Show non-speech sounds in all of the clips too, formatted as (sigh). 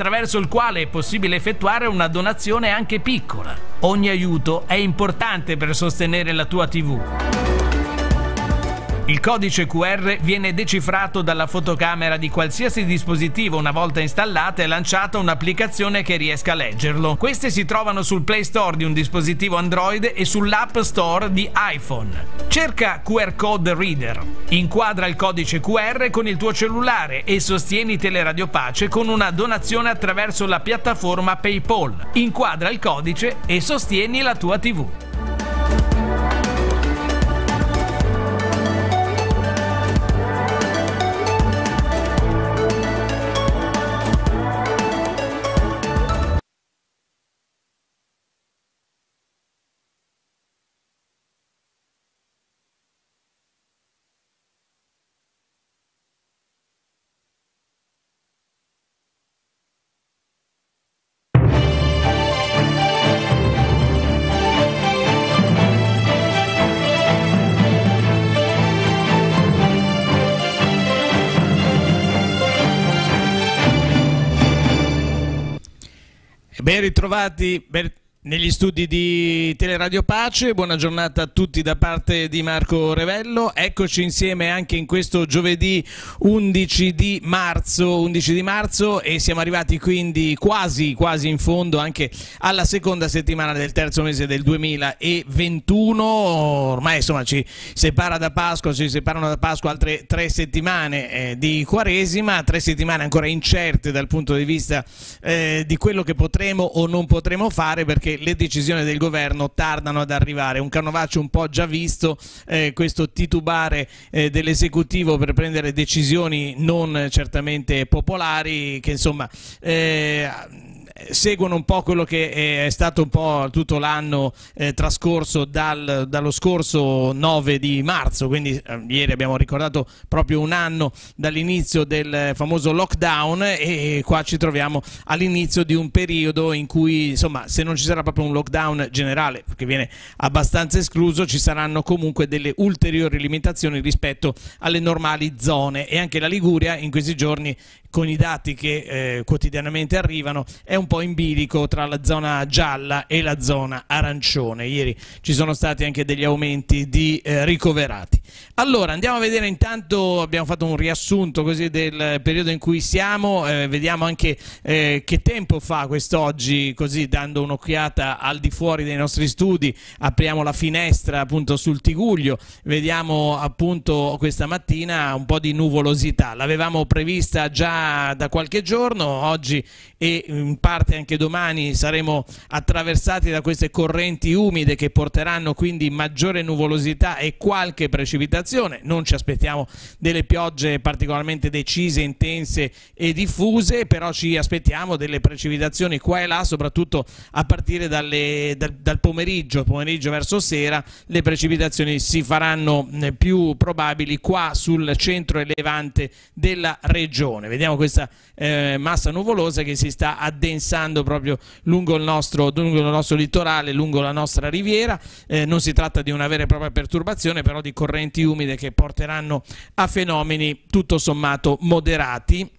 attraverso il quale è possibile effettuare una donazione anche piccola. Ogni aiuto è importante per sostenere la tua TV. Il codice QR viene decifrato dalla fotocamera di qualsiasi dispositivo una volta installata e lanciata un'applicazione che riesca a leggerlo. Queste si trovano sul Play Store di un dispositivo Android e sull'App Store di iPhone. Cerca QR Code Reader. Inquadra il codice QR con il tuo cellulare e sostieni Teleradio Pace con una donazione attraverso la piattaforma PayPal. Inquadra il codice e sostieni la tua TV. Ben ritrovati, ben negli studi di Teleradio Pace, buona giornata a tutti da parte di Marco Revello. Eccoci insieme anche in questo giovedì 11 di marzo, 11 di marzo e siamo arrivati quindi quasi, quasi in fondo anche alla seconda settimana del terzo mese del 2021. Ormai insomma ci separa da Pasqua, ci separano da Pasqua altre tre settimane eh, di Quaresima, tre settimane ancora incerte dal punto di vista eh, di quello che potremo o non potremo fare perché che le decisioni del governo tardano ad arrivare. Un canovaccio un po' già visto, eh, questo titubare eh, dell'esecutivo per prendere decisioni non certamente popolari, che insomma... Eh, seguono un po' quello che è stato un po' tutto l'anno eh, trascorso dal, dallo scorso 9 di marzo, quindi eh, ieri abbiamo ricordato proprio un anno dall'inizio del famoso lockdown e, qua ci troviamo all'inizio di un periodo in cui insomma se non ci sarà proprio un lockdown generale che viene abbastanza escluso ci saranno comunque delle ulteriori limitazioni rispetto alle normali zone. E anche la Liguria in questi giorni con i dati che eh, quotidianamente arrivano è un po' in bilico tra la zona gialla e la zona arancione. Ieri ci sono stati anche degli aumenti di eh, ricoverati. Allora andiamo a vedere intanto, abbiamo fatto un riassunto così del periodo in cui siamo, eh, vediamo anche eh, che tempo fa quest'oggi, così dando un'occhiata al di fuori dei nostri studi, apriamo la finestra appunto sul Tiguglio, vediamo appunto questa mattina un po' di nuvolosità, l'avevamo prevista già da qualche giorno, oggi e in parte anche domani saremo attraversati da queste correnti umide che porteranno quindi maggiore nuvolosità e qualche precipitazione. Non ci aspettiamo delle piogge particolarmente decise, intense e diffuse, però ci aspettiamo delle precipitazioni qua e là, soprattutto a partire dalle, dal, dal pomeriggio, pomeriggio verso sera, le precipitazioni si faranno eh, più probabili qua sul centro e levante della regione. Vediamo vediamo questa eh, massa nuvolosa che si sta addensando proprio lungo il nostro, lungo il nostro litorale, lungo la nostra riviera. Eh, non si tratta di una vera e propria perturbazione, però di correnti umide che porteranno a fenomeni tutto sommato moderati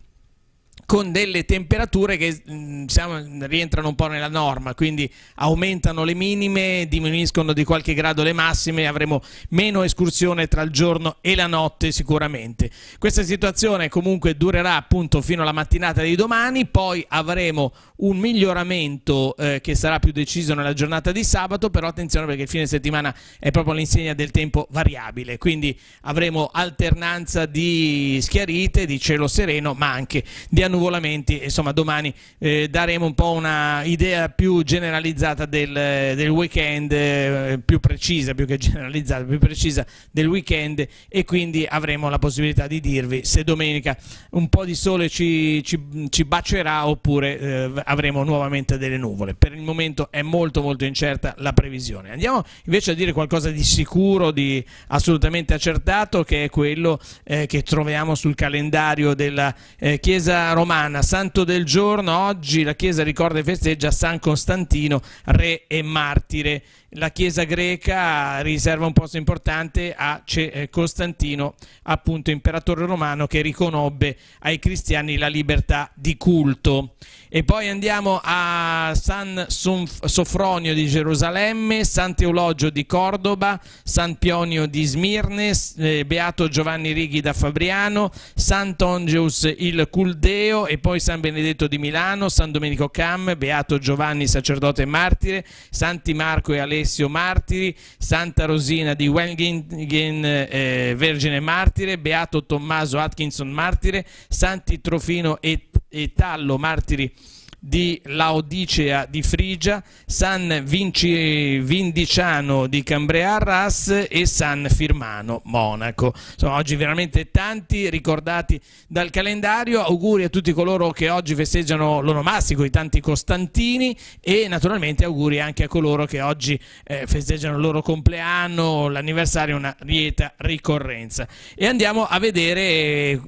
con delle temperature che mh, mm, siamo, rientrano un po' nella norma, quindi aumentano le minime, diminuiscono di qualche grado le massime, avremo meno escursione tra il giorno e la notte sicuramente. Questa situazione comunque durerà appunto fino alla mattinata di domani, poi avremo un miglioramento eh, che sarà più deciso nella giornata di sabato, però attenzione perché il fine settimana è proprio l'insegna del tempo variabile, quindi avremo alternanza di schiarite, di cielo sereno, ma anche di annullazione nuvolamenti, insomma domani eh, daremo un po' una idea più generalizzata del, del weekend, eh, più precisa, più che generalizzata, più precisa del weekend e quindi avremo la possibilità di dirvi se domenica un po' di sole ci, ci, ci bacerà oppure eh, avremo nuovamente delle nuvole. Per il momento è molto molto incerta la previsione. Andiamo invece a dire qualcosa di sicuro, di assolutamente accertato, che è quello eh, che troviamo sul calendario della eh, Chiesa romana romana, santo del giorno, oggi la Chiesa ricorda e festeggia San Costantino, re e martire la Chiesa greca riserva un posto importante a eh, Costantino, appunto imperatore romano, che riconobbe ai cristiani la libertà di culto. E poi andiamo a San Sofronio di Gerusalemme, San Teologio di Cordoba, San Pionio di Smirne, eh, Beato Giovanni Righi da Fabriano, Sant'Ongeus il Culdeo e poi San Benedetto di Milano, San Domenico Cam, Beato Giovanni sacerdote e martire, Santi Marco e Alessio martiri, Santa Rosina di Welgingen eh, Vergine martire, Beato Tommaso Atkinson martire, Santi Trofino e, e Tallo martiri di Laodicea di Frigia, San Vinci, Vindiciano di Cambrea Arras e San Firmano Monaco. Sono oggi veramente tanti ricordati dal calendario. Auguri a tutti coloro che oggi festeggiano l'onomastico, i tanti Costantini e naturalmente auguri anche a coloro che oggi eh, festeggiano il loro compleanno, l'anniversario, una lieta ricorrenza. E andiamo a vedere eh,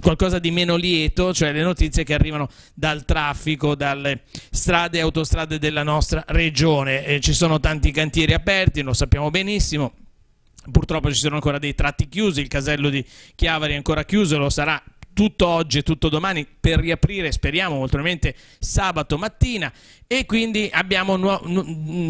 qualcosa di meno lieto, cioè le notizie che arrivano dal traffico, dalle strade e autostrade della nostra regione. Eh, ci sono tanti cantieri aperti, lo sappiamo benissimo. Purtroppo ci sono ancora dei tratti chiusi, il casello di Chiavari è ancora chiuso, lo sarà tutto oggi e tutto domani per riaprire, speriamo molto probabilmente sabato mattina e quindi abbiamo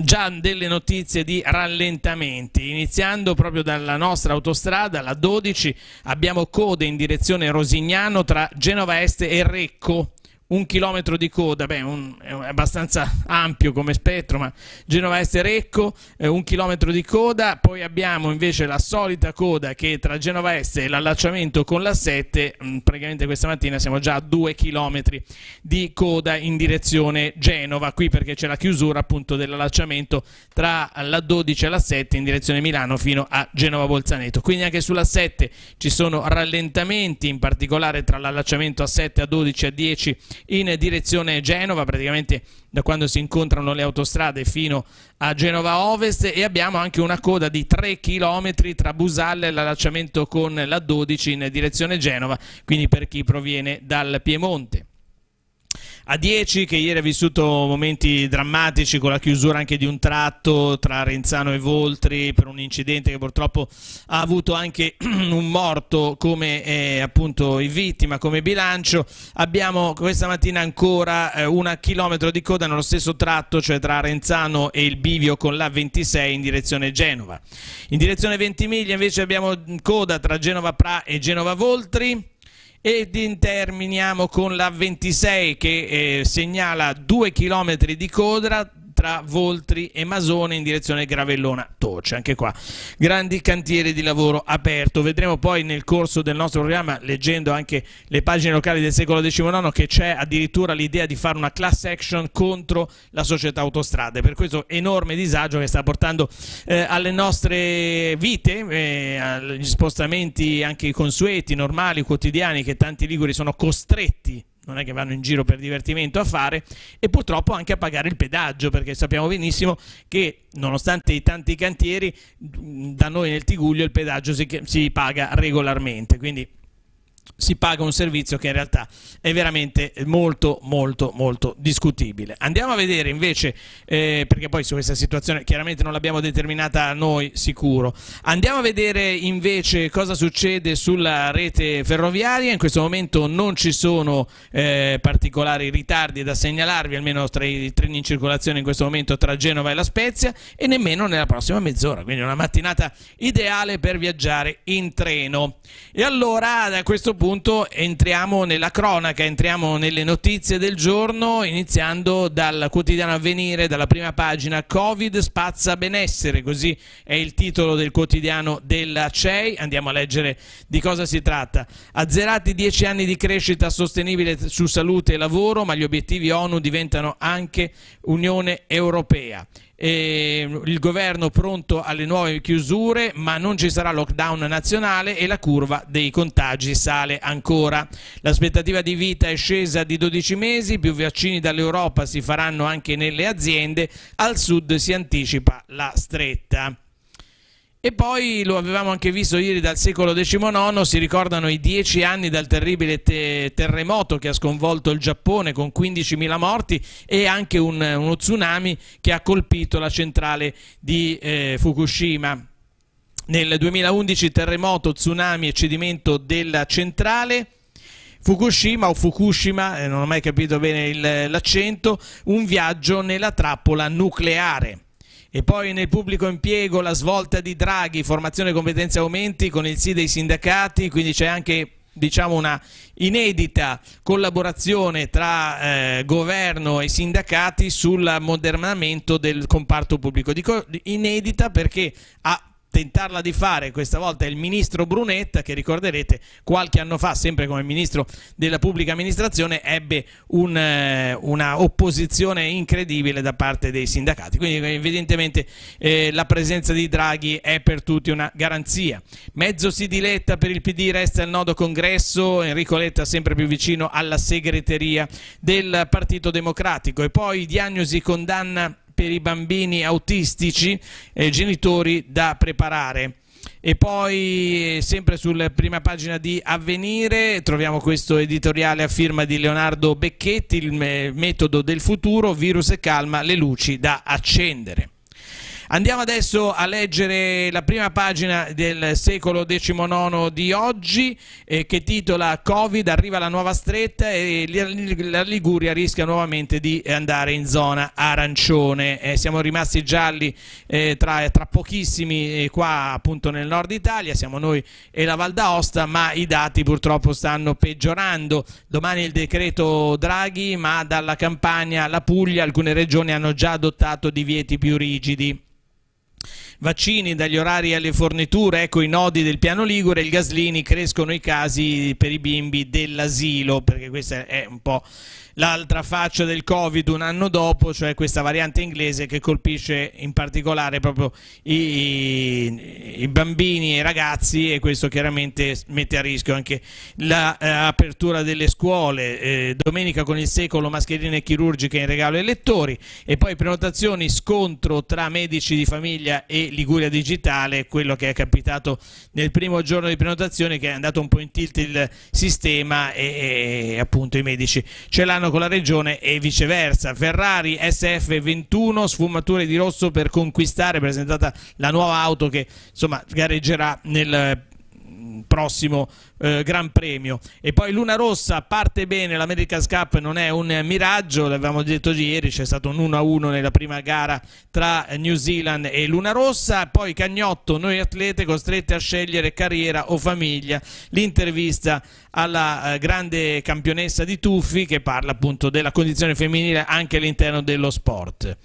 già delle notizie di rallentamenti, iniziando proprio dalla nostra autostrada, la 12, abbiamo code in direzione Rosignano tra Genova Est e Recco, un chilometro di coda, beh, un, è abbastanza ampio come spettro, ma Genova Est e Recco, eh, un chilometro di coda, poi abbiamo invece la solita coda che tra Genova Est e l'allacciamento con la 7, mh, mm, praticamente questa mattina siamo già a due chilometri di coda in direzione Genova, qui perché c'è la chiusura appunto dell'allacciamento tra la 12 e la 7 in direzione Milano fino a Genova Bolzaneto. Quindi anche sulla 7 ci sono rallentamenti, in particolare tra l'allacciamento a 7, a 12 e a 10 in direzione Genova, praticamente da quando si incontrano le autostrade fino a Genova Ovest e abbiamo anche una coda di 3 km tra Busalle e l'allacciamento con la 12 in direzione Genova, quindi per chi proviene dal Piemonte a 10 che ieri ha vissuto momenti drammatici con la chiusura anche di un tratto tra Renzano e Voltri per un incidente che purtroppo ha avuto anche (clears throat) un morto come eh, appunto vittima, come bilancio. Abbiamo questa mattina ancora eh, una chilometro di coda nello stesso tratto, cioè tra Renzano e il bivio con la 26 in direzione Genova. In direzione Ventimiglia invece abbiamo coda tra Genova Pra e Genova Voltri ed interminiamo con la 26 che eh, segnala 2 km di coda tra Voltri e Masone in direzione Gravellona Toce. Anche qua grandi cantieri di lavoro aperto. Vedremo poi nel corso del nostro programma, leggendo anche le pagine locali del secolo XIX, che c'è addirittura l'idea di fare una class action contro la società autostrade. Per questo enorme disagio che sta portando eh, alle nostre vite, eh, agli spostamenti anche consueti, normali, quotidiani che tanti liguri sono costretti non è che vanno in giro per divertimento a fare e purtroppo anche a pagare il pedaggio perché sappiamo benissimo che nonostante i tanti cantieri da noi nel Tiguglio il pedaggio si, si paga regolarmente. Quindi si paga un servizio che in realtà è veramente molto molto molto discutibile. Andiamo a vedere invece, eh, perché poi su questa situazione chiaramente non l'abbiamo determinata noi sicuro, andiamo a vedere invece cosa succede sulla rete ferroviaria, in questo momento non ci sono eh, particolari ritardi da segnalarvi, almeno tra i treni in circolazione in questo momento tra Genova e La Spezia e nemmeno nella prossima mezz'ora, quindi una mattinata ideale per viaggiare in treno. E allora da questo punto punto entriamo nella cronaca, entriamo nelle notizie del giorno, iniziando dal quotidiano avvenire, dalla prima pagina Covid spazza benessere, così è il titolo del quotidiano della CEI. Andiamo a leggere di cosa si tratta. Azzerati dieci anni di crescita sostenibile su salute e lavoro, ma gli obiettivi ONU diventano anche Unione Europea eh, il governo pronto alle nuove chiusure, ma non ci sarà lockdown nazionale e la curva dei contagi sale ancora. L'aspettativa di vita è scesa di 12 mesi, più vaccini dall'Europa si faranno anche nelle aziende, al sud si anticipa la stretta. E poi lo avevamo anche visto ieri dal secolo XIX, si ricordano i dieci anni dal terribile te terremoto che ha sconvolto il Giappone con 15.000 morti e anche un, uno tsunami che ha colpito la centrale di eh, Fukushima. Nel 2011 terremoto, tsunami e cedimento della centrale. Fukushima o Fukushima, eh, non ho mai capito bene l'accento, un viaggio nella trappola nucleare. E poi nel pubblico impiego la svolta di Draghi, formazione, competenze aumenti con il sì dei sindacati, quindi c'è anche diciamo una inedita collaborazione tra eh, governo e sindacati sull'ammodernamento del comparto pubblico. Dico inedita perché ha tentarla di fare questa volta il ministro Brunetta che ricorderete qualche anno fa sempre come ministro della pubblica amministrazione ebbe un, eh, una opposizione incredibile da parte dei sindacati. Quindi evidentemente eh, la presenza di Draghi è per tutti una garanzia. Mezzo si diletta per il PD resta il nodo congresso Enrico Letta sempre più vicino alla segreteria del Partito Democratico. E poi diagnosi condanna per i bambini autistici eh, genitori da preparare. E poi, sempre sulla prima pagina di Avvenire, troviamo questo editoriale a firma di Leonardo Becchetti, il metodo del futuro, virus e calma, le luci da accendere. Andiamo adesso a leggere la prima pagina del secolo XIX di oggi eh, che titola Covid, arriva la nuova stretta e la Liguria rischia nuovamente di andare in zona arancione. Eh, siamo rimasti gialli eh, tra, tra, pochissimi eh, qua appunto nel nord Italia, siamo noi e la Val d'Aosta, ma i dati purtroppo stanno peggiorando. Domani il decreto Draghi, ma dalla campagna alla Puglia alcune regioni hanno già adottato divieti più rigidi vaccini dagli orari alle forniture, ecco i nodi del piano Ligure, il Gaslini, crescono i casi per i bimbi dell'asilo, perché questa è un po' l'altra faccia del Covid un anno dopo, cioè questa variante inglese che colpisce in particolare proprio i, i bambini e i ragazzi e questo chiaramente mette a rischio anche l'apertura eh, delle scuole. Eh, domenica con il secolo mascherine chirurgiche in regalo ai lettori e poi prenotazioni, scontro tra medici di famiglia e Liguria Digitale, quello che è capitato nel primo giorno di prenotazione che è andato un po' in tilt il sistema e, e appunto i medici ce l'hanno con la regione e viceversa. Ferrari SF21, sfumature di rosso per conquistare, presentata la nuova auto che insomma gareggerà nel prossimo eh, Gran Premio. E poi Luna Rossa parte bene, l'America's Cup non è un miraggio, l'avevamo detto ieri, c'è stato un 1-1 nella prima gara tra New Zealand e Luna Rossa, poi Cagnotto, noi atlete costrette a scegliere carriera o famiglia, l'intervista alla eh, grande campionessa di tuffi che parla appunto della condizione femminile anche all'interno dello sport.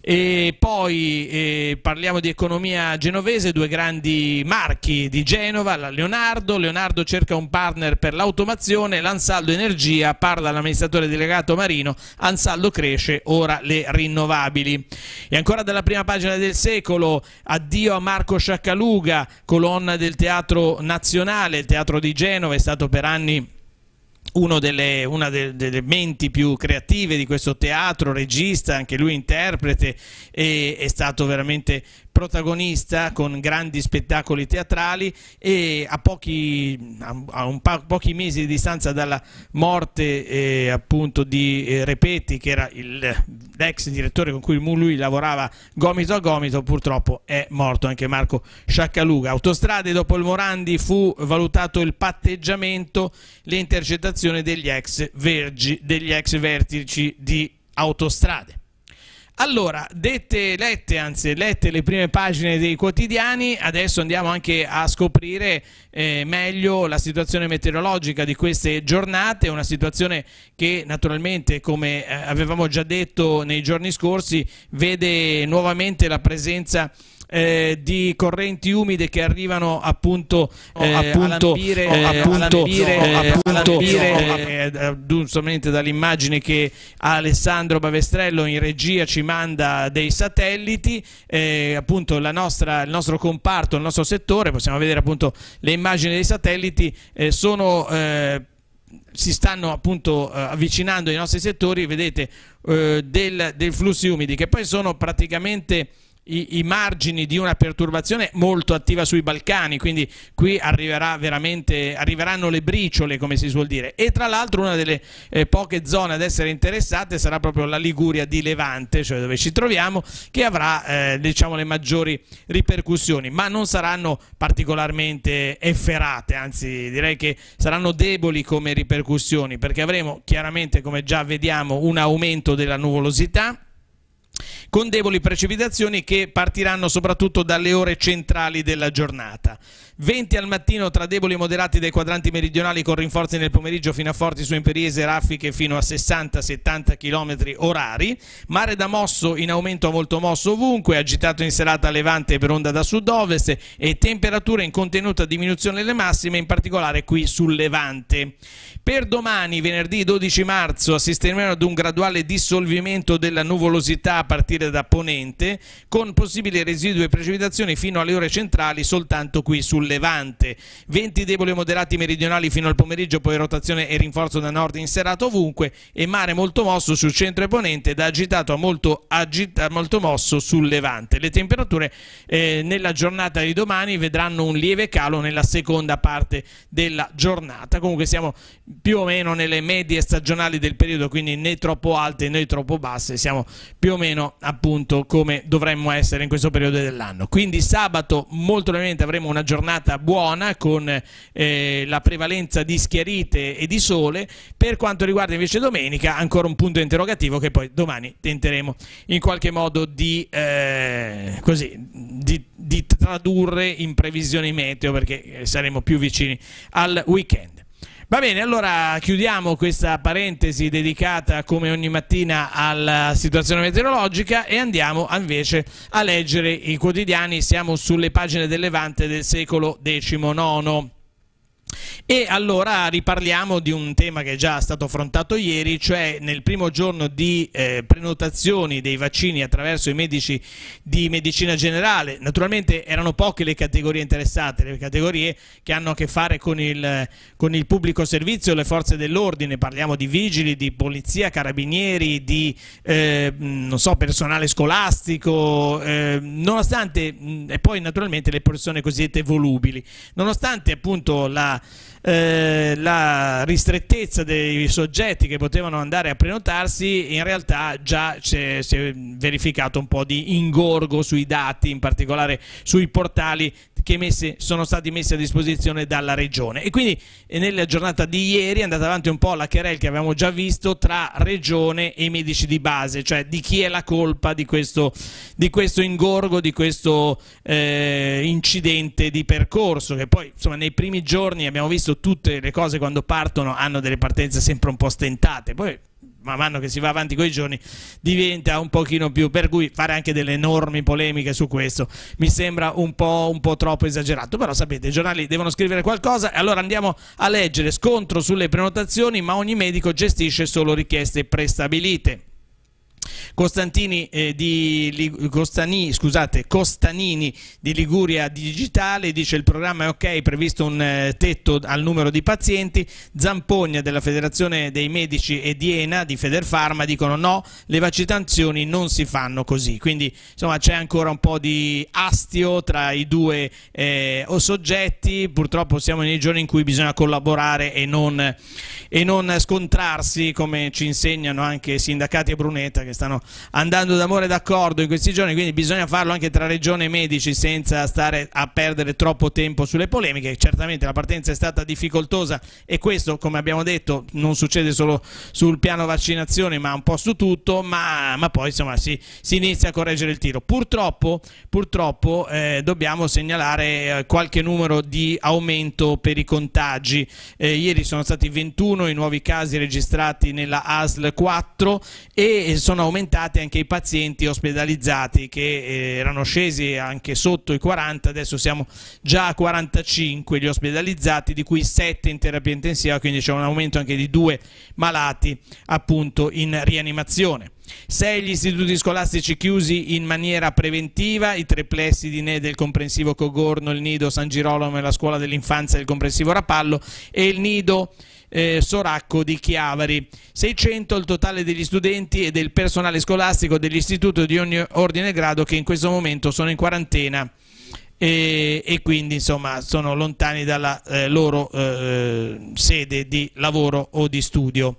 E poi eh, parliamo di economia genovese, due grandi marchi di Genova, la Leonardo, Leonardo cerca cerca un partner per l'automazione, l'Ansaldo Energia, parla l'amministratore delegato Marino, Ansaldo cresce, ora le rinnovabili. E ancora dalla prima pagina del secolo, addio a Marco Sciaccaluga, colonna del Teatro Nazionale, il Teatro di Genova è stato per anni delle, una delle, delle, menti più creative di questo teatro, regista, anche lui interprete, è stato veramente protagonista con grandi spettacoli teatrali e a pochi, a pa pochi mesi di distanza dalla morte eh, appunto di eh, Repetti che era l'ex direttore con cui lui lavorava gomito a gomito purtroppo è morto anche Marco Sciaccaluga. Autostrade dopo il Morandi fu valutato il patteggiamento le intercettazioni degli degli ex vertici di autostrade allora, dette lette, anzi lette le prime pagine dei quotidiani, adesso andiamo anche a scoprire eh, meglio la situazione meteorologica di queste giornate, una situazione che naturalmente, come eh, avevamo già detto nei giorni scorsi, vede nuovamente la presenza eh, di correnti umide che arrivano appunto, eh, appunto, eh, appunto, solamente dall'immagine che Alessandro Bavestrello in regia ci manda dei satelliti, eh, appunto la nostra, il nostro comparto, il nostro settore, possiamo vedere appunto le immagini dei satelliti, eh, sono eh, si stanno appunto avvicinando ai nostri settori, vedete, uh, del, del, flussi umidi che poi sono praticamente i, i, margini di una perturbazione molto attiva sui Balcani, quindi qui arriveranno le briciole, come si suol dire. E tra l'altro una delle eh, poche zone ad essere interessate sarà proprio la Liguria di Levante, cioè dove ci troviamo, che avrà eh, diciamo, le maggiori ripercussioni, ma non saranno particolarmente efferate, anzi direi che saranno deboli come ripercussioni, perché avremo chiaramente, come già vediamo, un aumento della nuvolosità con deboli precipitazioni che partiranno soprattutto dalle ore centrali della giornata. Venti al mattino tra deboli e moderati dai quadranti meridionali con rinforzi nel pomeriggio fino a forti su Imperiese raffiche fino a 60-70 km orari. Mare da mosso in aumento molto mosso ovunque, agitato in serata a levante per onda da sud-ovest e temperature in contenuta diminuzione delle massime, in particolare qui sul levante. Per domani, venerdì 12 marzo, assisteremo ad un graduale dissolvimento della nuvolosità a partire da ponente, con possibili residui e precipitazioni fino alle ore centrali soltanto qui sul levante. Venti deboli e moderati meridionali fino al pomeriggio, poi rotazione e rinforzo da nord in serata ovunque e mare molto mosso sul centro e ponente, da agitato a molto, agita, molto mosso sul levante. Le temperature eh, nella giornata di domani vedranno un lieve calo nella seconda parte della giornata. Comunque siamo più o meno nelle medie stagionali del periodo, quindi né troppo alte né troppo basse, siamo più o meno appunto come dovremmo essere in questo periodo dell'anno. Quindi sabato molto probabilmente avremo una giornata buona con eh, la prevalenza di schiarite e di sole, per quanto riguarda invece domenica ancora un punto interrogativo che poi domani tenteremo in qualche modo di, eh, così, di, di tradurre in previsioni meteo perché eh, saremo più vicini al weekend. Va bene, allora chiudiamo questa parentesi dedicata come ogni mattina alla situazione meteorologica e andiamo invece a leggere i quotidiani. Siamo sulle pagine del Levante del secolo XIX. E allora riparliamo di un tema che è già stato affrontato ieri, cioè nel primo giorno di eh, prenotazioni dei vaccini attraverso i medici di medicina generale. Naturalmente erano poche le categorie interessate, le categorie che hanno a che fare con il, con il pubblico servizio, le forze dell'ordine, parliamo di vigili, di polizia, carabinieri, di eh, so, personale scolastico, eh, nonostante, e poi naturalmente le persone cosiddette volubili, nonostante appunto la eh, la ristrettezza dei soggetti che potevano andare a prenotarsi, in realtà già si è verificato un po' di ingorgo sui dati, in particolare sui portali che messi, sono stati messi a disposizione dalla regione. E quindi eh, nella giornata di ieri è andata avanti un po' la querel che abbiamo già visto tra regione e medici di base, cioè di chi è la colpa di questo, di questo ingorgo, di questo eh, incidente di percorso che poi insomma nei primi giorni abbiamo visto tutte le cose quando partono hanno delle partenze sempre un po' stentate, poi man mano che si va avanti con i giorni diventa un pochino più per cui fare anche delle enormi polemiche su questo mi sembra un po', un po troppo esagerato. Però sapete i giornali devono scrivere qualcosa. E allora andiamo a leggere scontro sulle prenotazioni ma ogni medico gestisce solo richieste prestabilite Costantini, eh, di, Costani, scusate, Costanini di Liguria Digitale dice il programma è ok, previsto un eh, tetto al numero di pazienti, Zampogna della Federazione dei Medici e di Ena di Federfarma dicono no, le vaccinazioni non si fanno così, quindi insomma c'è ancora un po' di astio tra i due eh, soggetti, purtroppo siamo nei giorni in cui bisogna collaborare e non, e non scontrarsi come ci insegnano anche sindacati e Brunetta che stanno andando d'amore d'accordo in questi giorni, quindi bisogna farlo anche tra regione e medici senza stare a perdere troppo tempo sulle polemiche. Certamente la partenza è stata difficoltosa e questo, come abbiamo detto, non succede solo sul piano vaccinazione, ma un po' su tutto, ma, ma poi insomma si, si, inizia a correggere il tiro. Purtroppo, purtroppo eh, dobbiamo segnalare eh, qualche numero di aumento per i contagi. Eh, ieri sono stati 21 i nuovi casi registrati nella ASL 4 e sono aumentati aumentati anche i pazienti ospedalizzati che eh, erano scesi anche sotto i 40, adesso siamo già a 45 gli ospedalizzati, di cui 7 in terapia intensiva, quindi c'è un aumento anche di due malati appunto in rianimazione. 6 gli istituti scolastici chiusi in maniera preventiva, i tre plessi di Ne del comprensivo Cogorno, il nido San Girolamo e la scuola dell'infanzia del comprensivo Rapallo e il nido eh, Soracco di Chiavari. 600 il totale degli studenti e del personale scolastico dell'istituto di ogni ordine e grado che in questo momento sono in quarantena e, e quindi insomma sono lontani dalla eh, loro eh, sede di lavoro o di studio.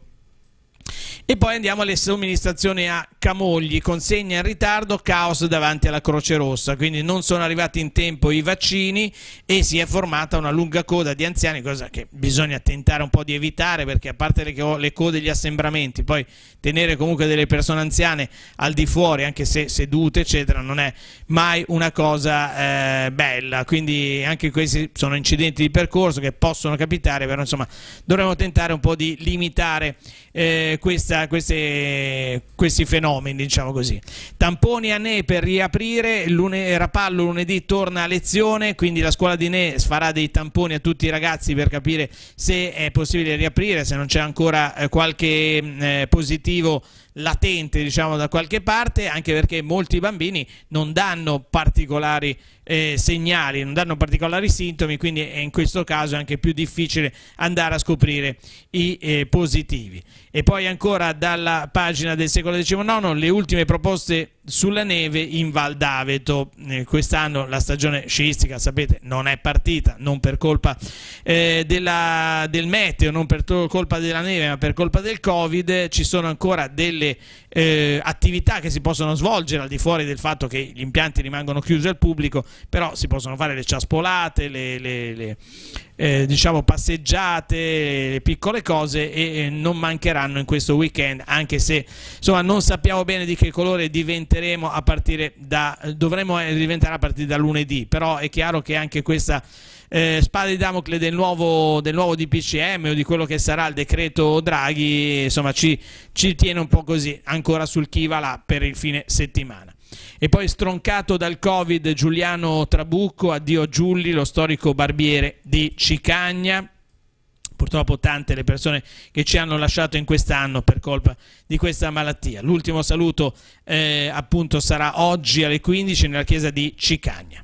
E poi andiamo alle somministrazioni a Camogli, consegna in ritardo, caos davanti alla Croce Rossa, quindi non sono arrivati in tempo i vaccini e si è formata una lunga coda di anziani, cosa che bisogna tentare un po' di evitare perché a parte le, code gli assembramenti, poi tenere comunque delle persone anziane al di fuori, anche se sedute eccetera, non è mai una cosa eh, bella, quindi anche questi sono incidenti di percorso che possono capitare, però insomma dovremmo tentare un po' di limitare eh, questa, queste, questi fenomeni, diciamo così. Tamponi a Ne per riaprire, lune, Rapallo lunedì torna a lezione, quindi la scuola di Ne farà dei tamponi a tutti i ragazzi per capire se è possibile riaprire, se non c'è ancora eh, qualche eh, positivo latente diciamo da qualche parte anche perché molti bambini non danno particolari eh, segnali non danno particolari sintomi quindi è in questo caso anche più difficile andare a scoprire i eh, positivi. E poi ancora dalla pagina del secolo XIX le ultime proposte sulla neve in Val d'Aveto. Eh, quest'anno la stagione sciistica, sapete, non è partita, non per colpa eh, della, del meteo, non per colpa della neve, ma per colpa del Covid. Ci sono ancora delle eh, attività che si possono svolgere al di fuori del fatto che gli impianti rimangono chiusi al pubblico, però si possono fare le ciaspolate, le, le, le eh, diciamo passeggiate, piccole cose e eh, non mancheranno in questo weekend, anche se insomma non sappiamo bene di che colore diventeremo a partire da dovremo diventare a partire da lunedì, però è chiaro che anche questa eh, spada di Damocle del nuovo, del nuovo DPCM o di quello che sarà il decreto Draghi, insomma ci, ci tiene un po' così ancora sul chi va là per il fine settimana. E poi stroncato dal Covid Giuliano Trabucco, addio Giulli, lo storico barbiere di Cicagna. Purtroppo tante le persone che ci hanno lasciato in quest'anno per colpa di questa malattia. L'ultimo saluto eh, appunto sarà oggi alle 15 nella chiesa di Cicagna.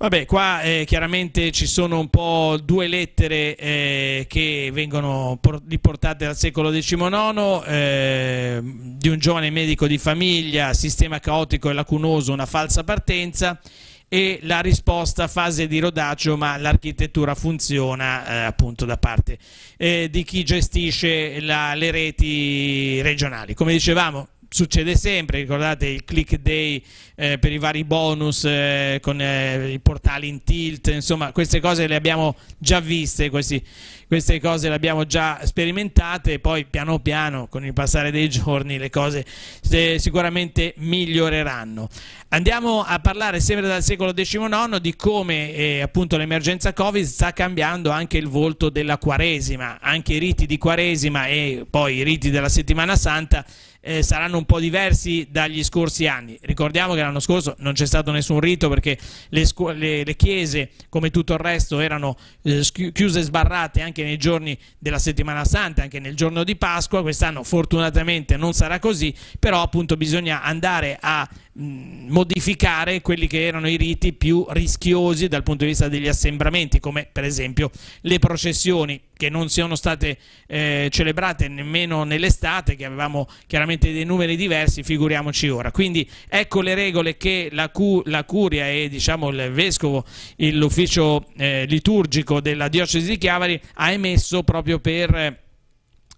Vabbè, qua eh, chiaramente ci sono un po' due lettere eh, che vengono riportate dal secolo XIX, eh, di un giovane medico di famiglia, sistema caotico e lacunoso, una falsa partenza, e la risposta fase di rodaggio ma l'architettura funziona eh, appunto da parte eh, di chi gestisce la, le reti regionali. Come dicevamo, succede sempre, ricordate il click day eh, per i vari bonus eh, con eh, i portali in tilt, insomma queste cose le abbiamo già viste, questi, queste cose le abbiamo già sperimentate e poi piano piano con il passare dei giorni le cose eh, sicuramente miglioreranno. Andiamo a parlare sempre dal secolo XIX di come eh, appunto l'emergenza Covid sta cambiando anche il volto della Quaresima, anche i riti di Quaresima e poi i riti della Settimana Santa eh, saranno un po' diversi dagli scorsi anni. Ricordiamo che l'anno scorso non c'è stato nessun rito perché le, le, le chiese, come tutto il resto, erano eh, chiuse e sbarrate anche nei giorni della settimana santa, anche nel giorno di Pasqua. Quest'anno fortunatamente non sarà così, però appunto bisogna andare a modificare quelli che erano i riti più rischiosi dal punto di vista degli assembramenti, come per esempio le processioni che non siano state eh, celebrate nemmeno nell'estate, che avevamo chiaramente dei numeri diversi, figuriamoci ora. Quindi ecco le regole che la, cu la curia e diciamo, il vescovo, l'ufficio eh, liturgico della diocesi di Chiavari ha emesso proprio per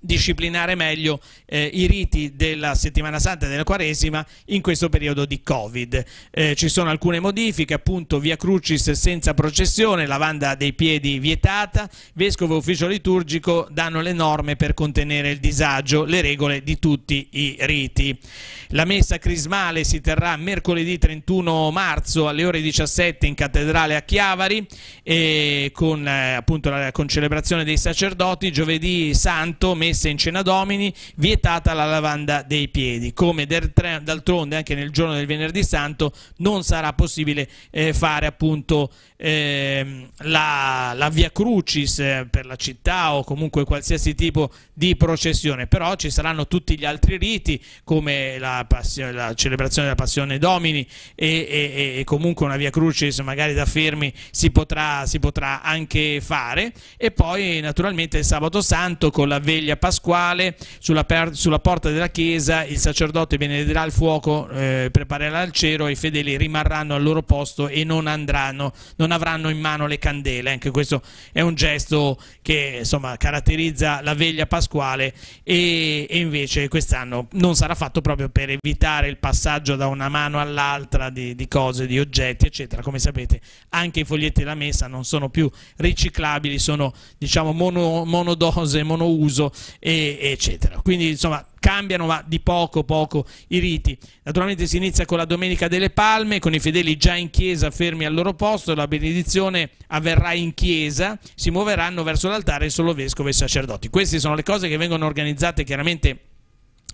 disciplinare meglio eh, i riti della settimana santa e della quaresima in questo periodo di covid. Eh, ci sono alcune modifiche appunto via crucis senza processione lavanda dei piedi vietata vescovo e ufficio liturgico danno le norme per contenere il disagio le regole di tutti i riti. La messa crismale si terrà mercoledì 31 marzo alle ore 17 in cattedrale a Chiavari e con eh, appunto la con celebrazione dei sacerdoti giovedì santo messa messa in cena domini, vietata la lavanda dei piedi, come d'altronde anche nel giorno del venerdì santo non sarà possibile eh, fare appunto eh, la, la, via crucis eh, per la città o comunque qualsiasi tipo di processione, però ci saranno tutti gli altri riti come la, la celebrazione della passione domini e, e, e, comunque una via crucis magari da fermi si potrà, si potrà anche fare. E poi naturalmente il sabato santo con la veglia pasquale sulla, sulla porta della chiesa il sacerdote benederà il fuoco, eh, preparerà il cielo e i fedeli rimarranno al loro posto e non andranno, non avranno in mano le candele. Anche questo è un gesto che insomma, caratterizza la veglia pasquale e, e invece quest'anno non sarà fatto proprio per evitare il passaggio da una mano all'altra di, di, cose, di oggetti, eccetera. Come sapete, anche i foglietti della messa non sono più riciclabili, sono diciamo mono, monodose, monouso, e, eccetera. Quindi insomma cambiano ma di poco poco i riti. Naturalmente si inizia con la Domenica delle Palme, con i fedeli già in chiesa fermi al loro posto, la benedizione avverrà in chiesa, si muoveranno verso l'altare solo vescovo e sacerdoti. Queste sono le cose che vengono organizzate chiaramente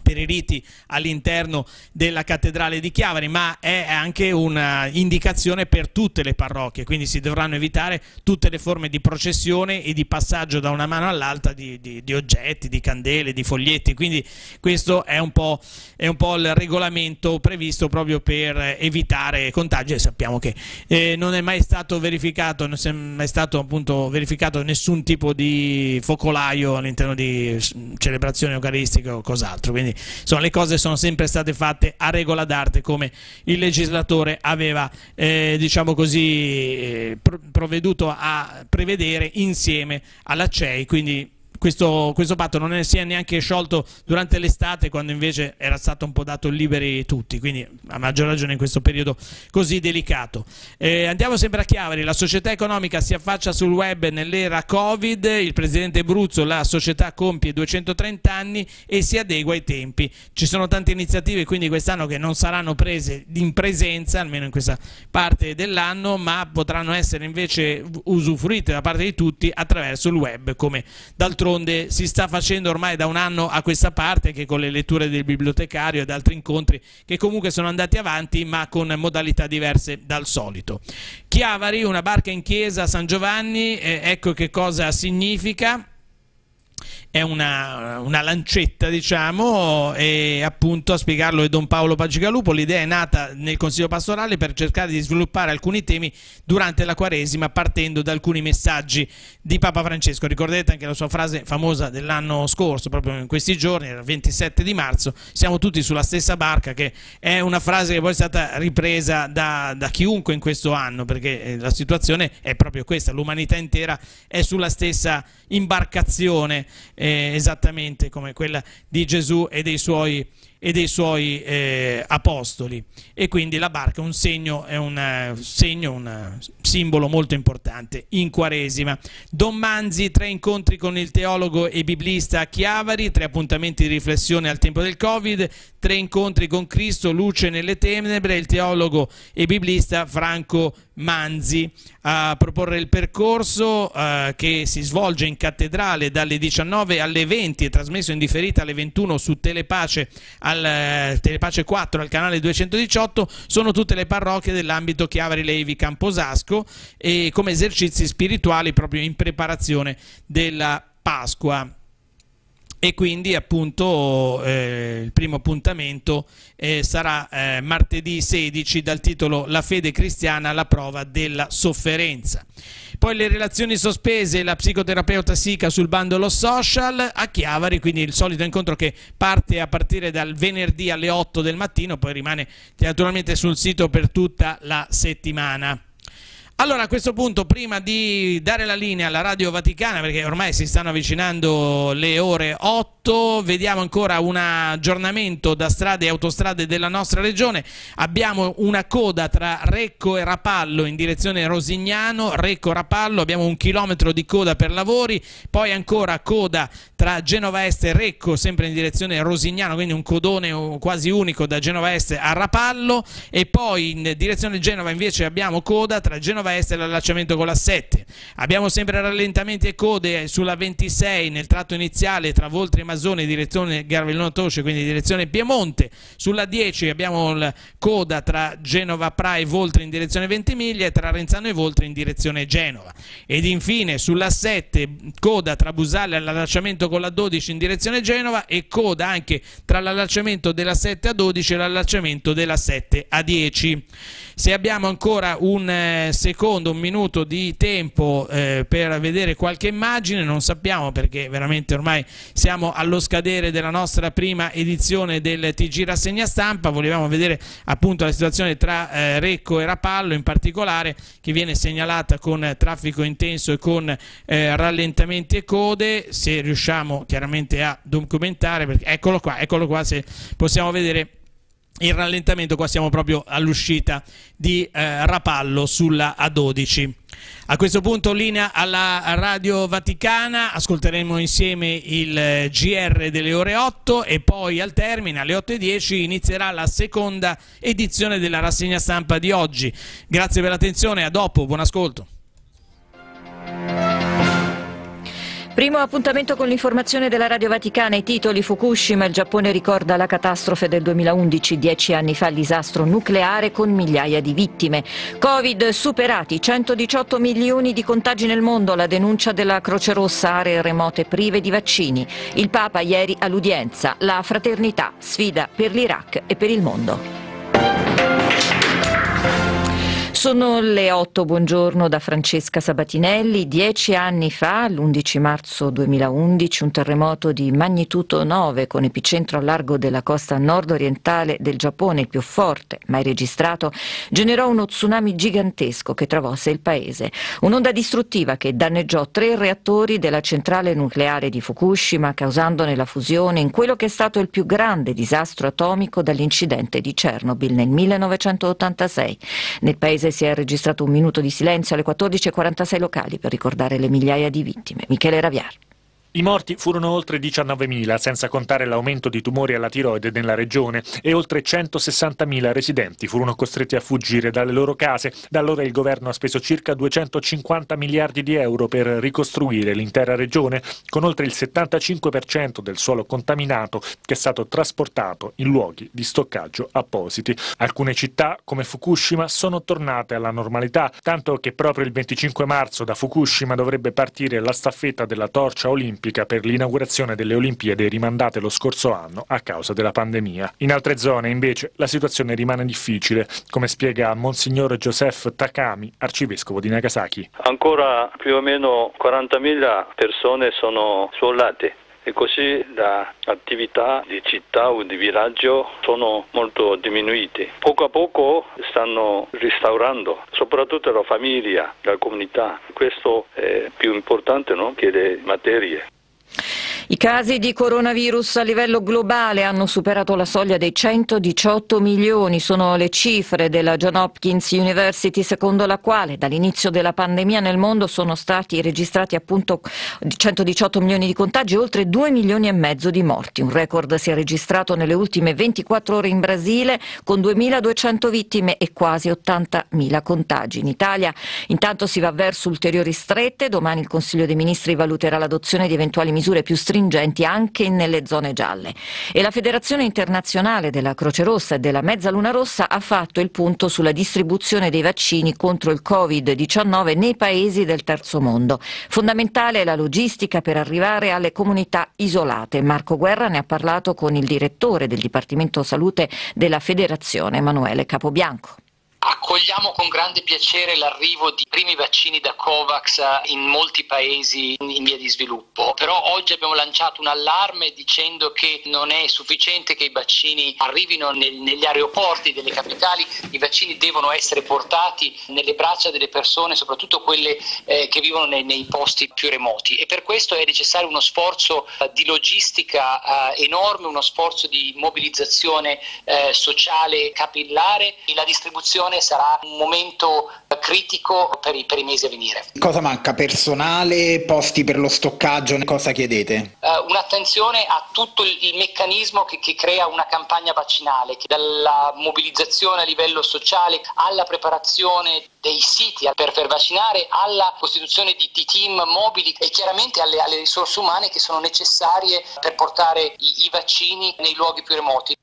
per i riti all'interno della cattedrale di Chiavari, ma è anche un'indicazione per tutte le parrocchie, quindi si dovranno evitare tutte le forme di processione e di passaggio da una mano all'altra di, di, di, oggetti, di candele, di foglietti, quindi questo è un, è un, po', il regolamento previsto proprio per evitare contagi e sappiamo che eh, non è mai stato verificato, non è mai stato appunto verificato nessun tipo di focolaio all'interno di celebrazioni eucaristiche o cos'altro, quindi insomma, le cose sono sempre state fatte a regola d'arte come il legislatore aveva eh, diciamo così, eh, provveduto a prevedere insieme alla CEI, quindi questo, questo, patto non si è neanche sciolto durante l'estate quando invece era stato un po' dato liberi tutti, quindi a maggior ragione in questo periodo così delicato. Eh, andiamo sempre a Chiavari, la società economica si affaccia sul web nell'era Covid, il presidente Bruzzo, la società compie 230 anni e si adegua ai tempi. Ci sono tante iniziative quindi quest'anno che non saranno prese in presenza, almeno in questa parte dell'anno, ma potranno essere invece usufruite da parte di tutti attraverso il web come d'altronde d'altronde si sta facendo ormai da un anno a questa parte che con le letture del bibliotecario ed altri incontri che comunque sono andati avanti ma con modalità diverse dal solito. Chiavari, una barca in chiesa a San Giovanni, eh, ecco che cosa significa è una, una, lancetta, diciamo, e appunto a spiegarlo è Don Paolo Pagigalupo. L'idea è nata nel Consiglio pastorale per cercare di sviluppare alcuni temi durante la Quaresima, partendo da alcuni messaggi di Papa Francesco. Ricordate anche la sua frase famosa dell'anno scorso, proprio in questi giorni, il 27 di marzo, siamo tutti sulla stessa barca, che è una frase che poi è stata ripresa da, da chiunque in questo anno, perché eh, la situazione è proprio questa, l'umanità intera è sulla stessa imbarcazione eh, esattamente come quella di Gesù e dei suoi, e dei suoi eh, apostoli e quindi la barca è un segno, è un eh, segno, un simbolo molto importante in Quaresima. Don Manzi, tre incontri con il teologo e biblista Chiavari, tre appuntamenti di riflessione al tempo del Covid, tre incontri con Cristo, luce nelle tenebre, il teologo e biblista Franco Manzi a proporre il percorso eh, che si svolge in cattedrale dalle 19 alle 20 e trasmesso in differita alle 21 su Telepace, al, eh, Telepace 4 al canale 218 sono tutte le parrocchie dell'ambito Chiavari Levi Camposasco e come esercizi spirituali proprio in preparazione della Pasqua e quindi appunto eh, il primo appuntamento eh, sarà eh, martedì 16 dal titolo La fede cristiana alla prova della sofferenza. Poi le relazioni sospese, la psicoterapeuta Sica sul bandolo social a Chiavari, quindi il solito incontro che parte a partire dal venerdì alle 8 del mattino, poi rimane naturalmente sul sito per tutta la settimana. Allora a questo punto prima di dare la linea alla Radio Vaticana perché ormai si stanno avvicinando le ore 8 8 vediamo ancora un aggiornamento da strade e autostrade della nostra regione. Abbiamo una coda tra Recco e Rapallo in direzione Rosignano, Recco-Rapallo, abbiamo un chilometro di coda per lavori, poi ancora coda tra Genova Est e Recco, sempre in direzione Rosignano, quindi un codone quasi unico da Genova Est a Rapallo e poi in direzione Genova invece abbiamo coda tra Genova Est e l'allacciamento con la 7. Abbiamo sempre rallentamenti e code sulla 26 nel tratto iniziale tra Voltri e Masone in direzione Garvellino Toce, quindi in direzione Piemonte. Sulla 10 abbiamo la coda tra Genova Pra e Voltri in direzione Ventimiglia e tra Renzano e Voltri in direzione Genova. Ed infine sulla 7 coda tra Busale e l'allacciamento con la 12 in direzione Genova e coda anche tra l'allacciamento della 7 a 12 e l'allacciamento della 7 a 10. Se abbiamo ancora un eh, secondo, un minuto di tempo eh, per vedere qualche immagine, non sappiamo perché veramente ormai siamo allo scadere della nostra prima edizione del TG Rassegna Stampa, volevamo vedere appunto la situazione tra eh, Recco e Rapallo in particolare che viene segnalata con traffico intenso e con eh, rallentamenti e code, se riusciamo chiaramente a documentare, perché, eccolo qua, eccolo qua se possiamo vedere il rallentamento, qua siamo proprio all'uscita di eh, Rapallo sulla A12. A questo punto linea alla Radio Vaticana, ascolteremo insieme il eh, GR delle ore 8 e poi al termine alle 8.10 inizierà la seconda edizione della rassegna stampa di oggi. Grazie per l'attenzione, a dopo, buon ascolto. Primo appuntamento con l'informazione della Radio Vaticana, i titoli Fukushima, il Giappone ricorda la catastrofe del 2011, dieci anni fa il disastro nucleare con migliaia di vittime. Covid superati, 118 milioni di contagi nel mondo, la denuncia della Croce Rossa, aree remote prive di vaccini. Il Papa ieri all'udienza, la fraternità, sfida per l'Iraq e per il mondo. Sono le 8, buongiorno da Francesca Sabatinelli. Dieci anni fa, l'11 marzo 2011, un terremoto di magnitudo 9 con epicentro a largo della costa nord-orientale del Giappone, il più forte mai registrato, generò uno tsunami gigantesco che travolse il paese. Un'onda distruttiva che danneggiò tre reattori della centrale nucleare di Fukushima, causandone la fusione in quello che è stato il più grande disastro atomico dall'incidente di Chernobyl nel 1986. Nel paese si è registrato un minuto di silenzio alle 14.46 locali per ricordare le migliaia di vittime. Michele Raviar. I morti furono oltre 19.000, senza contare l'aumento di tumori alla tiroide nella regione, e oltre 160.000 residenti furono costretti a fuggire dalle loro case. Da allora il governo ha speso circa 250 miliardi di euro per ricostruire l'intera regione, con oltre il 75% del suolo contaminato che è stato trasportato in luoghi di stoccaggio appositi. Alcune città, come Fukushima, sono tornate alla normalità, tanto che proprio il 25 marzo da Fukushima dovrebbe partire la staffetta della torcia olimpica olimpica per l'inaugurazione delle Olimpiadi rimandate lo scorso anno a causa della pandemia. In altre zone, invece, la situazione rimane difficile, come spiega Monsignor Joseph Takami, arcivescovo di Nagasaki. Ancora più o meno 40.000 persone sono sfollate e così le attività di città o di villaggio sono molto diminuite. Poco a poco stanno restaurando, soprattutto la famiglia, la comunità. Questo è più importante no? che le materie. I casi di coronavirus a livello globale hanno superato la soglia dei 118 milioni, sono le cifre della John Hopkins University secondo la quale dall'inizio della pandemia nel mondo sono stati registrati appunto 118 milioni di contagi e oltre 2 milioni e mezzo di morti. Un record si è registrato nelle ultime 24 ore in Brasile con 2.200 vittime e quasi 80.000 contagi. In Italia intanto si va verso ulteriori strette, domani il Consiglio dei Ministri valuterà l'adozione di eventuali misure più stringenti stringenti anche nelle zone gialle. E la Federazione Internazionale della Croce Rossa e della Mezzaluna Rossa ha fatto il punto sulla distribuzione dei vaccini contro il Covid-19 nei paesi del terzo mondo. Fondamentale è la logistica per arrivare alle comunità isolate. Marco Guerra ne ha parlato con il direttore del Dipartimento Salute della Federazione, Emanuele Capobianco. Accogliamo con grande piacere l'arrivo di primi vaccini da Covax in molti paesi in via di sviluppo, però oggi abbiamo lanciato un allarme dicendo che non è sufficiente che i vaccini arrivino nel, negli aeroporti delle capitali, i vaccini devono essere portati nelle braccia delle persone, soprattutto quelle eh, che vivono nei, nei, posti più remoti. E per questo è necessario uno sforzo eh, di logistica eh, enorme, uno sforzo di mobilizzazione eh, sociale capillare. E la distribuzione transizione sarà un momento critico per i, per i, mesi a venire. Cosa manca? Personale, posti per lo stoccaggio? Cosa chiedete? Uh, un'attenzione a tutto il, il meccanismo che, che, crea una campagna vaccinale, che dalla mobilizzazione a livello sociale alla preparazione dei siti per, per vaccinare, alla costituzione di, di, team mobili e chiaramente alle, alle, risorse umane che sono necessarie per portare i, i vaccini nei luoghi più remoti.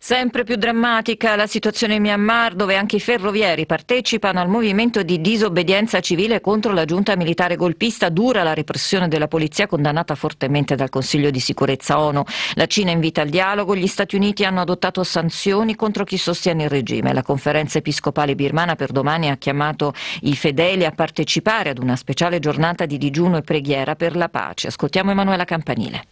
Sempre più drammatica la situazione in Myanmar dove anche i ferrovieri partecipano al movimento di disobbedienza civile contro la giunta militare golpista. Dura la repressione della polizia condannata fortemente dal Consiglio di sicurezza ONU. La Cina invita al dialogo, gli Stati Uniti hanno adottato sanzioni contro chi sostiene il regime. La conferenza episcopale birmana per domani ha chiamato i fedeli a partecipare ad una speciale giornata di digiuno e preghiera per la pace. Ascoltiamo Emanuela Campanile.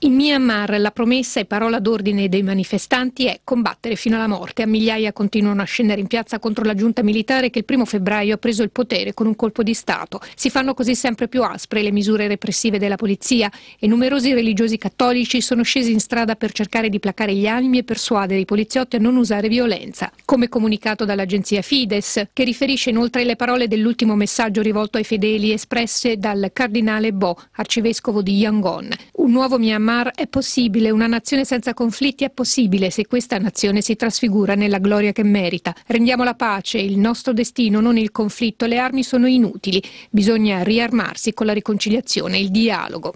In Myanmar la promessa e parola d'ordine dei manifestanti è combattere fino alla morte. A migliaia continuano a scendere in piazza contro la giunta militare che il primo febbraio ha preso il potere con un colpo di Stato. Si fanno così sempre più aspre le misure repressive della polizia e numerosi religiosi cattolici sono scesi in strada per cercare di placare gli animi e persuadere i poliziotti a non usare violenza. Come comunicato dall'agenzia Fides, che riferisce inoltre le parole dell'ultimo messaggio rivolto ai fedeli espresse dal cardinale Bo, arcivescovo di Yangon. Un nuovo Myanmar Myanmar è possibile, una nazione senza conflitti è possibile se questa nazione si trasfigura nella gloria che merita. Rendiamo la pace, il nostro destino, non il conflitto, le armi sono inutili, bisogna riarmarsi con la riconciliazione, il dialogo.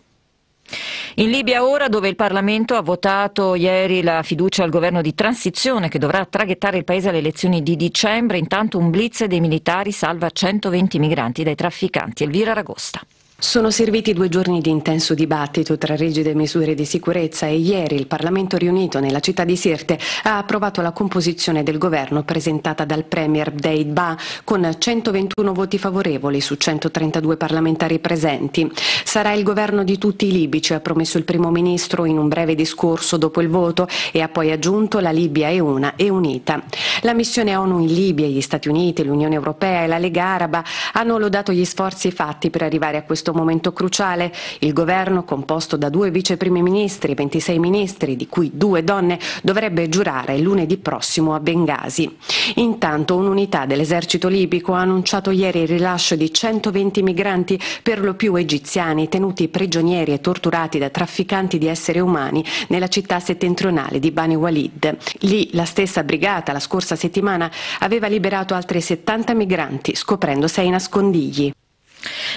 In Libia ora dove il Parlamento ha votato ieri la fiducia al governo di transizione che dovrà traghettare il paese alle elezioni di dicembre, intanto un blitz dei militari salva 120 migranti dai trafficanti. Elvira Ragosta. Sono serviti due giorni di intenso dibattito tra rigide misure di sicurezza e ieri il Parlamento riunito nella città di Sirte ha approvato la composizione del governo presentata dal Premier Deid Ba con 121 voti favorevoli su 132 parlamentari presenti. Sarà il governo di tutti i libici, ha promesso il primo ministro in un breve discorso dopo il voto e ha poi aggiunto la Libia è una e unita. La missione ONU in Libia, gli Stati Uniti, l'Unione Europea e la Lega Araba hanno lodato gli sforzi fatti per arrivare a questo questo momento cruciale. Il governo, composto da due vice primi ministri e 26 ministri, di cui due donne, dovrebbe giurare lunedì prossimo a Bengasi. Intanto un'unità dell'esercito libico ha annunciato ieri il rilascio di 120 migranti, per lo più egiziani, tenuti prigionieri e torturati da trafficanti di esseri umani nella città settentrionale di Bani Walid. Lì la stessa brigata la scorsa settimana aveva liberato altri 70 migranti, scoprendo sei nascondigli.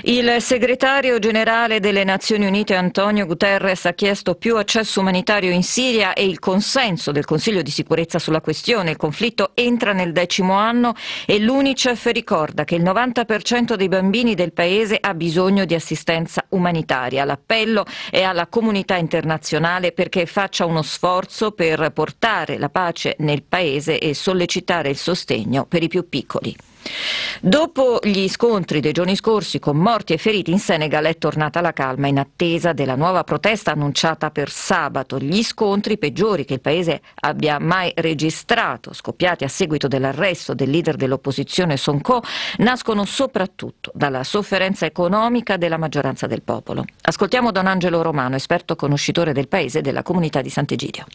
Il segretario generale delle Nazioni Unite Antonio Guterres ha chiesto più accesso umanitario in Siria e il consenso del Consiglio di sicurezza sulla questione. Il conflitto entra nel decimo anno e l'UNICEF ricorda che il 90% dei bambini del paese ha bisogno di assistenza umanitaria. L'appello è alla comunità internazionale perché faccia uno sforzo per portare la pace nel paese e sollecitare il sostegno per i più piccoli. Dopo gli scontri dei giorni scorsi con morti e feriti in Senegal è tornata la calma in attesa della nuova protesta annunciata per sabato. Gli scontri peggiori che il paese abbia mai registrato, scoppiati a seguito dell'arresto del leader dell'opposizione Sonko, nascono soprattutto dalla sofferenza economica della maggioranza del popolo. Ascoltiamo Don Angelo Romano, esperto conoscitore del paese e della comunità di Sant'Egidio.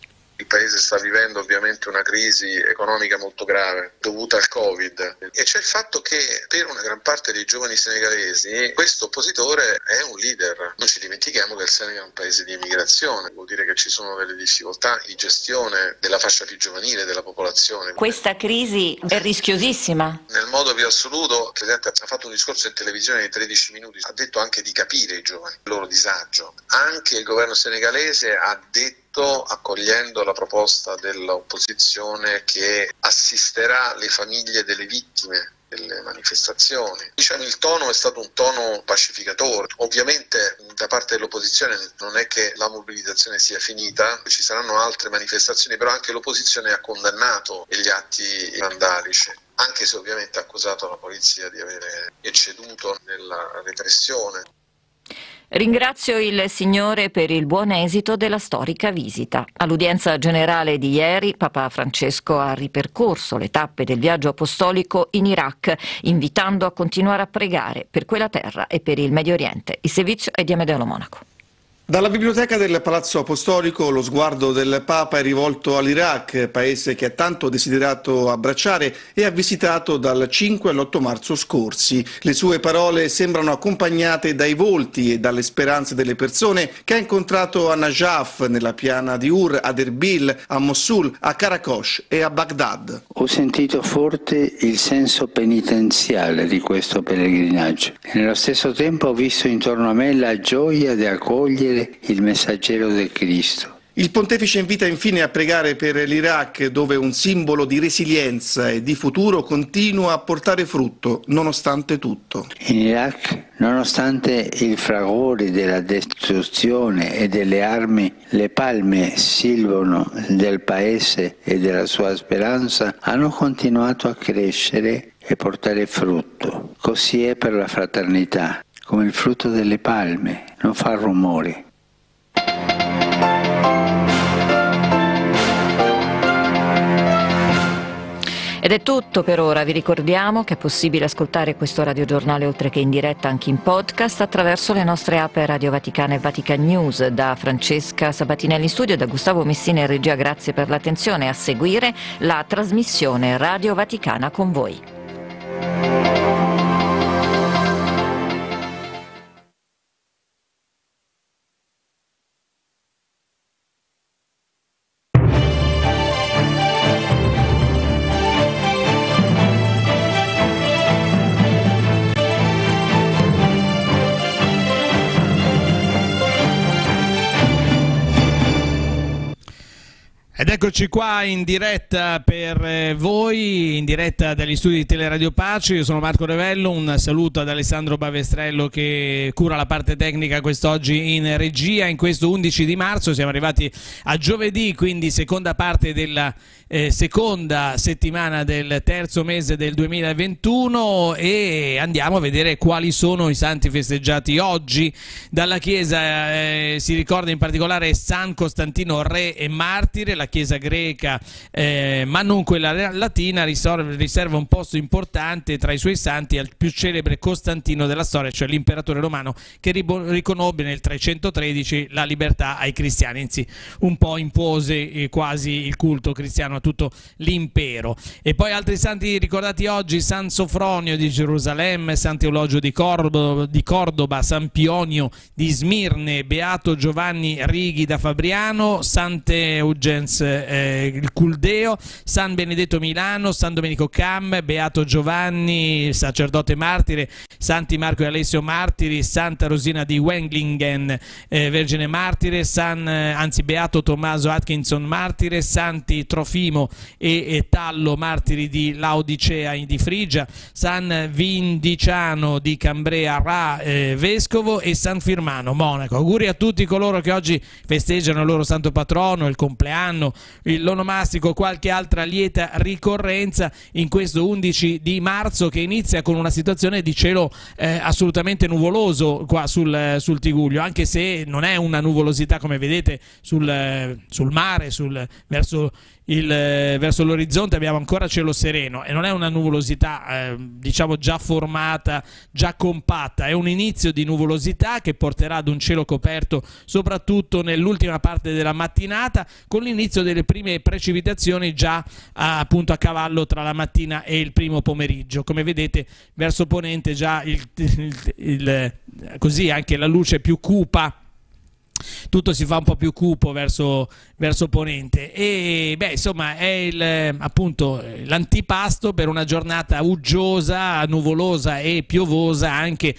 Il paese sta vivendo ovviamente una crisi economica molto grave dovuta al Covid e c'è il fatto che per una gran parte dei giovani senegalesi questo oppositore è un leader. Non ci dimentichiamo che il Senegal è un paese di emigrazione, vuol dire che ci sono delle difficoltà di gestione della fascia più giovanile della popolazione. Questa crisi è rischiosissima. Nel modo più assoluto, il Presidente ha fatto un discorso in televisione di 13 minuti, ha detto anche di capire i giovani, il loro disagio. Anche il governo senegalese ha detto accogliendo la proposta dell'opposizione che assisterà le famiglie delle vittime delle manifestazioni. Diciamo il tono è stato un tono pacificatore. Ovviamente da parte dell'opposizione non è che la mobilitazione sia finita, ci saranno altre manifestazioni, però anche l'opposizione ha condannato gli atti vandalici anche se ovviamente ha accusato la polizia di avere ecceduto nella repressione. Ringrazio il Signore per il buon esito della storica visita. All'udienza generale di ieri, Papa Francesco ha ripercorso le tappe del viaggio apostolico in Iraq, invitando a continuare a pregare per quella terra e per il Medio Oriente. Il servizio è di Amedeo Monaco. Dalla biblioteca del Palazzo Apostolico lo sguardo del Papa è rivolto all'Iraq, paese che ha tanto desiderato abbracciare e ha visitato dal 5 all'8 marzo scorsi. Le sue parole sembrano accompagnate dai volti e dalle speranze delle persone che ha incontrato a Najaf, nella piana di Ur, ad Erbil, a Mosul, a Karakosh e a Baghdad. Ho sentito forte il senso penitenziale di questo pellegrinaggio nello stesso tempo ho visto intorno a me la gioia di accogliere il messaggero del Cristo. Il pontefice invita infine a pregare per l'Iraq dove un simbolo di resilienza e di futuro continua a portare frutto nonostante tutto. In Iraq, nonostante il fragore della distruzione e delle armi, le palme silvano del paese e della sua speranza hanno continuato a crescere e portare frutto. Così è per la fraternità, come il frutto delle palme, non fa rumore. Ed è tutto per ora, vi ricordiamo che è possibile ascoltare questo radiogiornale oltre che in diretta anche in podcast attraverso le nostre app Radio Vaticana e Vatican News. Da Francesca Sabatinelli in studio e da Gustavo Messina in regia grazie per l'attenzione a seguire la trasmissione Radio Vaticana con voi. Eccoci qua in diretta per eh, voi, in diretta dagli studi di Teleradio Pace. Io sono Marco Revello, un saluto ad Alessandro Bavestrello che cura la parte tecnica quest'oggi in regia. In questo 11 di marzo siamo arrivati a giovedì, quindi seconda parte della eh, seconda settimana del terzo mese del 2021 e andiamo a vedere quali sono i santi festeggiati oggi. Dalla Chiesa eh, si ricorda in particolare San Costantino Re e Martire, la Chiesa greca, eh, ma non quella latina, riserva un posto importante tra i suoi santi al più celebre Costantino della storia, cioè l'imperatore romano che riconobbe nel 313 la libertà ai cristiani, anzi un po' impose eh, quasi il culto cristiano a tutto l'impero. E poi altri santi ricordati oggi, San Sofronio di Gerusalemme, San Teologio di, Cordo, di Cordoba, San Pionio di Smirne, Beato Giovanni Righi da Fabriano, Sante Eugens eh, il Culdeo, San Benedetto Milano, San Domenico Cam, Beato Giovanni, sacerdote martire, Santi Marco e Alessio Martiri, Santa Rosina di Wenglingen, eh, Vergine Martire, San, eh, anzi Beato Tommaso Atkinson Martire, Santi Trofimo e, e Tallo Martiri di Laodicea di Frigia, San Vindiciano di Cambrea Ra eh, Vescovo e San Firmano Monaco. Auguri a tutti coloro che oggi festeggiano il loro santo patrono, il compleanno, l'onomastico, qualche altra lieta ricorrenza in questo 11 di marzo che inizia con una situazione di cielo eh, assolutamente nuvoloso qua sul, sul, Tiguglio, anche se non è una nuvolosità come vedete sul, sul mare, sul, verso il, eh, verso l'orizzonte abbiamo ancora cielo sereno e non è una nuvolosità eh, diciamo già formata, già compatta, è un inizio di nuvolosità che porterà ad un cielo coperto soprattutto nell'ultima parte della mattinata con l'inizio delle prime precipitazioni già appunto a cavallo tra la mattina e il primo pomeriggio. Come vedete verso ponente già il, il, il, così anche la luce più cupa tutto si fa un po' più cupo verso, verso ponente. E beh insomma è il, appunto l'antipasto per una giornata uggiosa, nuvolosa e piovosa anche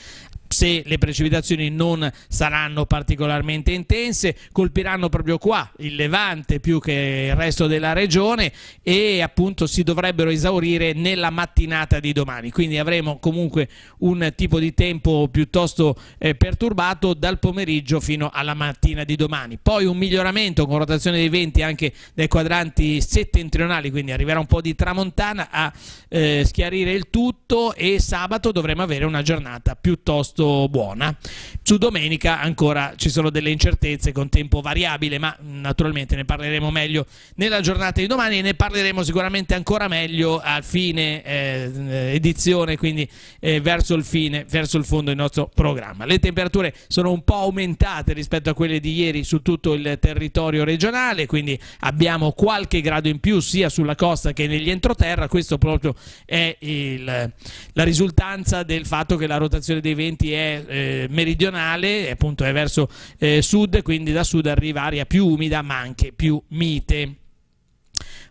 se le precipitazioni non saranno particolarmente intense, colpiranno proprio qua il Levante più che il resto della regione e appunto si dovrebbero esaurire nella mattinata di domani, quindi avremo comunque un tipo di tempo piuttosto eh, perturbato dal pomeriggio fino alla mattina di domani. Poi un miglioramento con rotazione dei venti anche dai quadranti settentrionali, quindi arriverà un po' di tramontana a eh, schiarire il tutto e sabato dovremo avere una giornata piuttosto piuttosto buona. Su domenica ancora ci sono delle incertezze con tempo variabile, ma naturalmente ne parleremo meglio nella giornata di domani e ne parleremo sicuramente ancora meglio a fine eh, edizione, quindi eh, verso il fine, verso il fondo del nostro programma. Le temperature sono un po' aumentate rispetto a quelle di ieri su tutto il territorio regionale, quindi abbiamo qualche grado in più sia sulla costa che negli entroterra, questo proprio è il, la risultanza del fatto che la rotazione dei venti è eh, meridionale, appunto è verso eh, sud, quindi da sud arriva aria più umida ma anche più mite.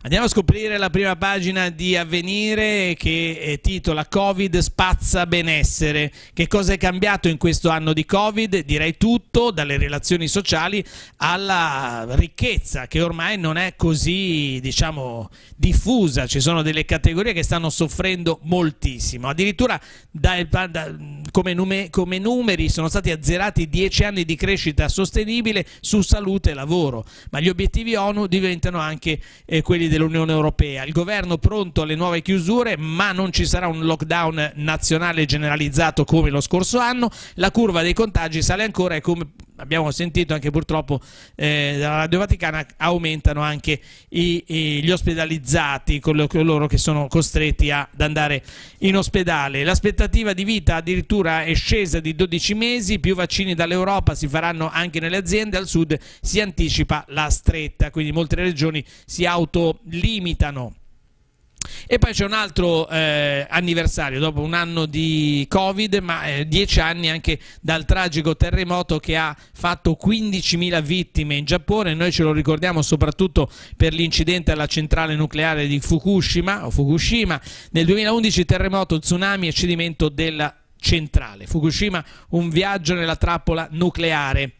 Andiamo a scoprire la prima pagina di Avvenire che eh, titola Covid spazza benessere. Che cosa è cambiato in questo anno di Covid? Direi tutto, dalle relazioni sociali alla ricchezza che ormai non è così, diciamo, diffusa. Ci sono delle categorie che stanno soffrendo moltissimo. Addirittura da, da, come, nume, come numeri sono stati azzerati 10 anni di crescita sostenibile su salute e lavoro, ma gli obiettivi ONU diventano anche eh, quelli dell'Unione Europea. Il governo pronto alle nuove chiusure, ma non ci sarà un lockdown nazionale generalizzato come lo scorso anno. La curva dei contagi sale ancora e come abbiamo sentito anche purtroppo eh, dalla Radio Vaticana aumentano anche i, i, gli ospedalizzati, coloro che sono costretti ad andare in ospedale. L'aspettativa di vita addirittura è scesa di 12 mesi, più vaccini dall'Europa si faranno anche nelle aziende, al sud si anticipa la stretta, quindi molte regioni si autolimitano. E poi c'è un altro eh, anniversario, dopo un anno di Covid, ma eh, dieci anni anche dal tragico terremoto che ha fatto 15.000 vittime in Giappone. Noi ce lo ricordiamo soprattutto per l'incidente alla centrale nucleare di Fukushima, Fukushima. Nel 2011 terremoto, tsunami e cedimento della centrale. Fukushima un viaggio nella trappola nucleare.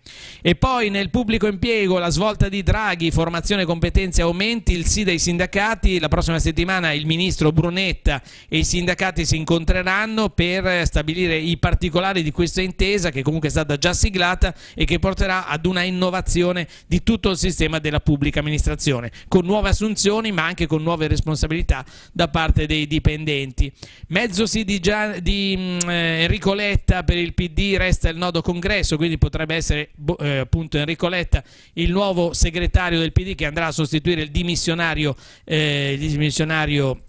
E poi nel pubblico impiego la svolta di Draghi, formazione, competenze, aumenti, il sì dei sindacati. La prossima settimana il ministro Brunetta e i sindacati si incontreranno per stabilire i particolari di questa intesa che comunque è stata già siglata e che porterà ad una innovazione di tutto il sistema della pubblica amministrazione, con nuove assunzioni ma anche con nuove responsabilità da parte dei dipendenti. Mezzo sì di, di eh, Enrico Letta per il PD resta il nodo congresso, quindi potrebbe essere eh, appunto Enrico Letta il nuovo segretario del PD che andrà a sostituire il dimissionario, eh, il dimissionario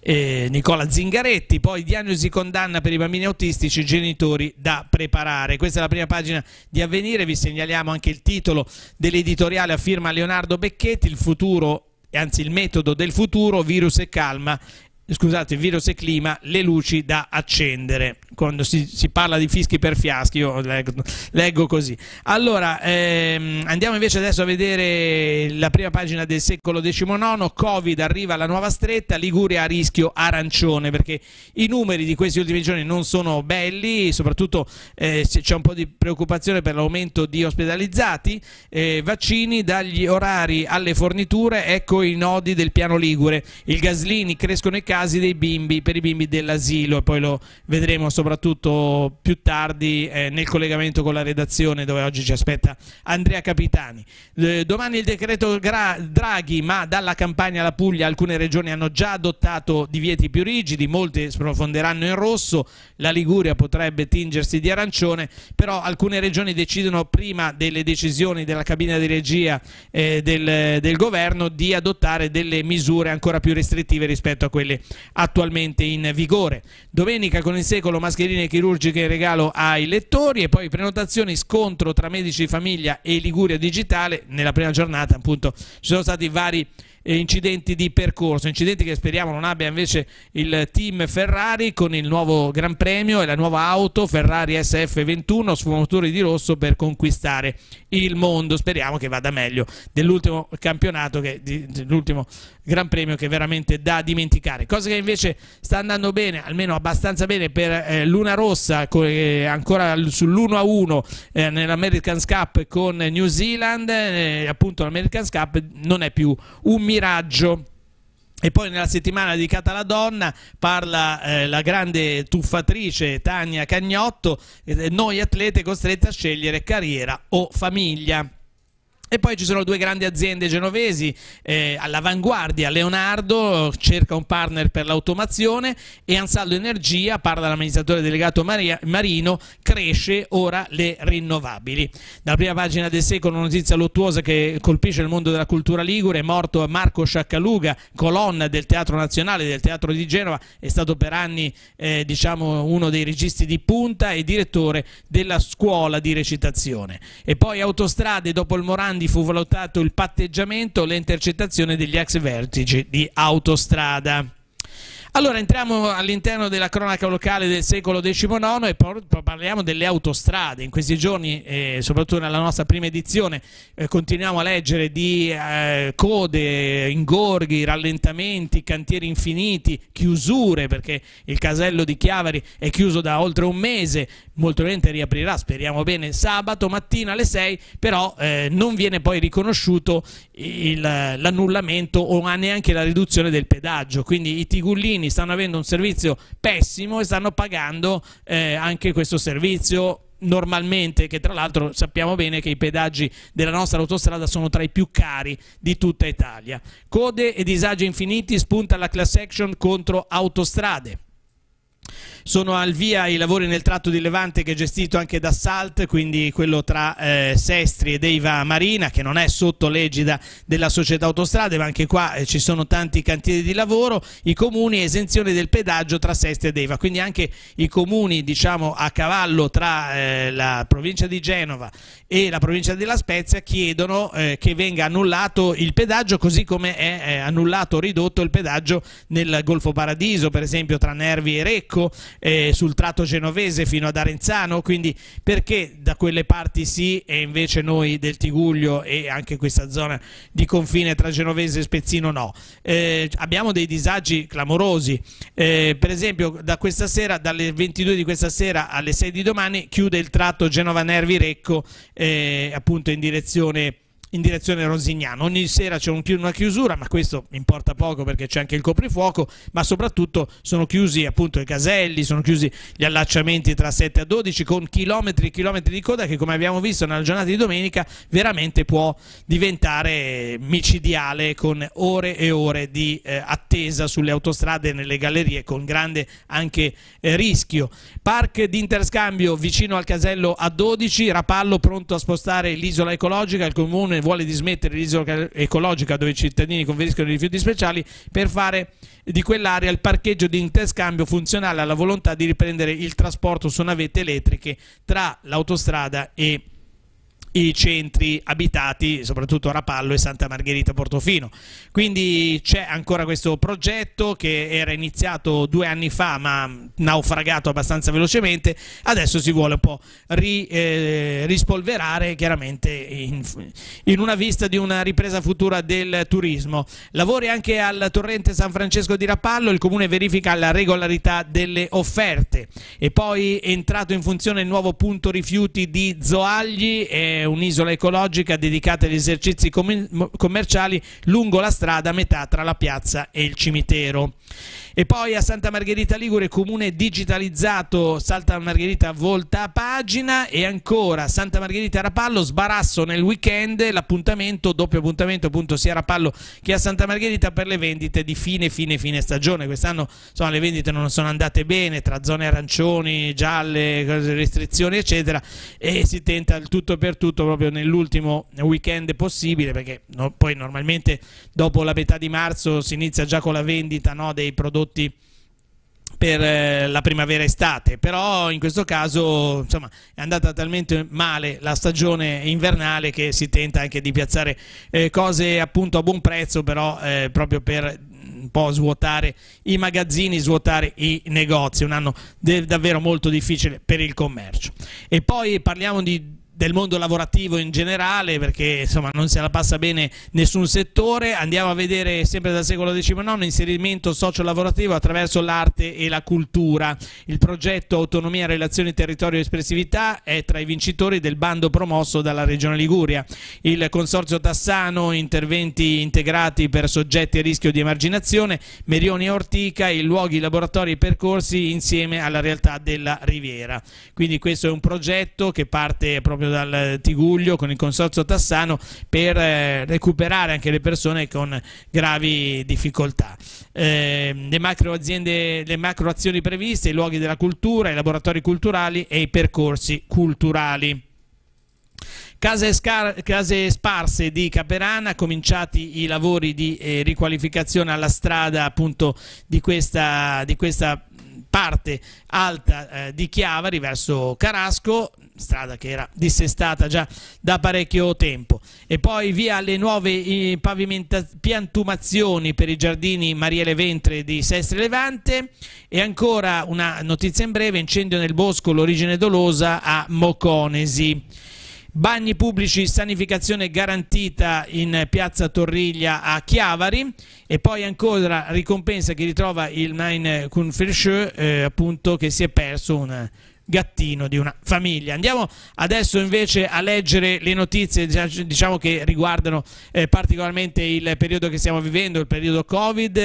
eh, Nicola Zingaretti, poi diagnosi condanna per i bambini autistici, genitori da preparare. Questa è la prima pagina di Avvenire, vi segnaliamo anche il titolo dell'editoriale a firma Leonardo Becchetti, il futuro anzi il metodo del futuro, virus e calma, scusate, virus e clima, le luci da accendere. Quando si, si parla di fischi per fiaschi, io leggo, leggo così. Allora, ehm, andiamo invece adesso a vedere la prima pagina del secolo XIX. Covid arriva alla nuova stretta, Liguria a rischio arancione, perché i numeri di questi ultimi giorni non sono belli, soprattutto eh, c'è un po' di preoccupazione per l'aumento di ospedalizzati, eh, vaccini, dagli orari alle forniture, ecco i nodi del piano Ligure. Il Gaslini crescono i casi casi dei bimbi, per i bimbi dell'asilo e poi lo vedremo soprattutto più tardi eh, nel collegamento con la redazione dove oggi ci aspetta Andrea Capitani. Eh, domani il decreto Draghi, ma dalla campagna alla Puglia alcune regioni hanno già adottato divieti più rigidi, molte sprofonderanno in rosso, la Liguria potrebbe tingersi di arancione, però alcune regioni decidono prima delle decisioni della cabina di regia eh, del, del governo di adottare delle misure ancora più restrittive rispetto a quelle attualmente in vigore. Domenica con il secolo mascherine chirurgiche in regalo ai lettori e poi prenotazioni scontro tra medici di famiglia e Liguria Digitale. Nella prima giornata appunto ci sono stati vari eh, incidenti di percorso, incidenti che speriamo non abbia invece il team Ferrari con il nuovo Gran Premio e la nuova auto Ferrari SF21 sfumature di rosso per conquistare il mondo. Speriamo che vada meglio dell'ultimo campionato, che, dell'ultimo Gran Premio che è veramente da dimenticare. Cosa che invece sta andando bene, almeno abbastanza bene per eh, Luna Rossa, eh, ancora sull'1-1 eh, nell'American Cup con New Zealand, eh, appunto l'American Cup non è più un miraggio. E poi nella settimana dedicata alla donna parla eh, la grande tuffatrice Tania Cagnotto, eh, noi atlete costrette a scegliere carriera o famiglia. E poi ci sono due grandi aziende genovesi eh, all'avanguardia, Leonardo cerca un partner per l'automazione e Ansaldo Energia, parla l'amministratore delegato Maria, Marino, cresce ora le rinnovabili. Dalla prima pagina del secolo una notizia luttuosa che colpisce il mondo della cultura ligure, è morto Marco Sciaccaluga, colonna del Teatro Nazionale, del Teatro di Genova, è stato per anni eh, diciamo, uno dei registi di punta e direttore della scuola di recitazione. E poi Autostrade, dopo il Morandi fu valutato il patteggiamento le intercettazioni degli ex vertici di autostrada. Allora entriamo all'interno della cronaca locale del secolo XIX e parliamo delle autostrade. In questi giorni, eh, soprattutto nella nostra prima edizione, eh, continuiamo a leggere di eh, code, ingorghi, rallentamenti, cantieri infiniti, chiusure, perché il casello di Chiavari è chiuso da oltre un mese, molto probabilmente riaprirà, speriamo bene, sabato mattina alle 6, però eh, non viene poi riconosciuto l'annullamento o neanche la riduzione del pedaggio. Quindi i tigullini cittadini stanno avendo un servizio pessimo e stanno pagando eh, anche questo servizio normalmente, che tra l'altro sappiamo bene che i pedaggi della nostra autostrada sono tra i più cari di tutta Italia. Code e disagi infiniti spunta la class action contro autostrade. Sono al via i lavori nel tratto di Levante che è gestito anche da Salt, quindi quello tra eh, Sestri ed Eiva Marina, che non è sotto l'egida della società autostrade, ma anche qua eh, ci sono tanti cantieri di lavoro, i comuni esenzione del pedaggio tra Sestri ed Eiva, quindi anche i comuni diciamo a cavallo tra eh, la provincia di Genova e la provincia della Spezia chiedono eh, che venga annullato il pedaggio così come è eh, annullato o ridotto il pedaggio nel Golfo Paradiso, per esempio tra Nervi e Recco, eh, sul tratto genovese fino ad Arenzano, quindi perché da quelle parti sì e invece noi del Tiguglio e anche questa zona di confine tra Genovese e Spezzino no. Eh, abbiamo dei disagi clamorosi, eh, per esempio da questa sera, dalle 22 di questa sera alle 6 di domani chiude il tratto Genova-Nervi-Recco eh, appunto in direzione in direzione Rosignano. Ogni sera c'è un, una chiusura, ma questo importa poco perché c'è anche il coprifuoco, ma soprattutto sono chiusi appunto i caselli, sono chiusi gli allacciamenti tra 7 a 12 con chilometri e chilometri di coda che come abbiamo visto nella giornata di domenica veramente può diventare micidiale con ore e ore di eh, attesa sulle autostrade e nelle gallerie con grande anche eh, rischio. Park di interscambio vicino al casello A12, Rapallo pronto a spostare l'isola ecologica, il comune vuole dismettere l'isola ecologica dove i cittadini conferiscono i rifiuti speciali per fare di quell'area il parcheggio di interscambio funzionale alla volontà di riprendere il trasporto su navette elettriche tra l'autostrada e i centri abitati, soprattutto Rapallo e Santa Margherita Portofino. Quindi c'è ancora questo progetto che era iniziato due anni fa ma naufragato abbastanza velocemente, adesso si vuole un po' ri, eh, rispolverare chiaramente in, in, una vista di una ripresa futura del turismo. Lavori anche al torrente San Francesco di Rapallo, il comune verifica la regolarità delle offerte e poi è entrato in funzione il nuovo punto rifiuti di Zoagli. Eh, un'isola ecologica dedicata agli esercizi commerciali lungo la strada a metà tra la piazza e il cimitero. E poi a Santa Margherita Ligure, comune digitalizzato, Santa Margherita volta a pagina e ancora Santa Margherita Rapallo, sbarasso nel weekend, l'appuntamento, doppio appuntamento appunto sia a Rapallo che a Santa Margherita per le vendite di fine fine fine stagione. Quest'anno le vendite non sono andate bene tra zone arancioni, gialle, restrizioni eccetera e si tenta il tutto per tutto proprio nell'ultimo weekend possibile perché no, poi normalmente dopo la metà di marzo si inizia già con la vendita no, dei prodotti per eh, la primavera-estate, però in questo caso insomma, è andata talmente male la stagione invernale che si tenta anche di piazzare eh, cose appunto a buon prezzo, però eh, proprio per un po' svuotare i magazzini, svuotare i negozi, un anno davvero molto difficile per il commercio. E poi parliamo di del mondo lavorativo in generale perché insomma non se la passa bene nessun settore. Andiamo a vedere sempre dal secolo XIX inserimento socio-lavorativo attraverso l'arte e la cultura. Il progetto Autonomia, Relazioni, Territorio e Espressività è tra i vincitori del bando promosso dalla Regione Liguria. Il Consorzio Tassano interventi integrati per soggetti a rischio di emarginazione Merioni e Ortica i luoghi, laboratori e percorsi insieme alla realtà della Riviera. Quindi questo è un progetto che parte proprio proprio dal Tiguglio con il consorzio Tassano per eh, recuperare anche le persone con gravi difficoltà. Eh, le macro aziende, le macro azioni previste, i luoghi della cultura, i laboratori culturali e i percorsi culturali. Case, case, sparse di Caperana, cominciati i lavori di eh, riqualificazione alla strada appunto di questa, di questa parte alta eh, di Chiavari verso Carasco, strada che era dissestata già da parecchio tempo. E poi via le nuove piantumazioni per i giardini Mariele Ventre di Sestri Levante e ancora una notizia in breve, incendio nel bosco l'origine dolosa a Moconesi. Bagni pubblici, sanificazione garantita in piazza Torriglia a Chiavari e poi ancora ricompensa che ritrova il Main Kunfirsche eh, appunto che si è perso un gattino di una famiglia. Andiamo adesso invece a leggere le notizie diciamo che riguardano eh, particolarmente il periodo che stiamo vivendo, il periodo Covid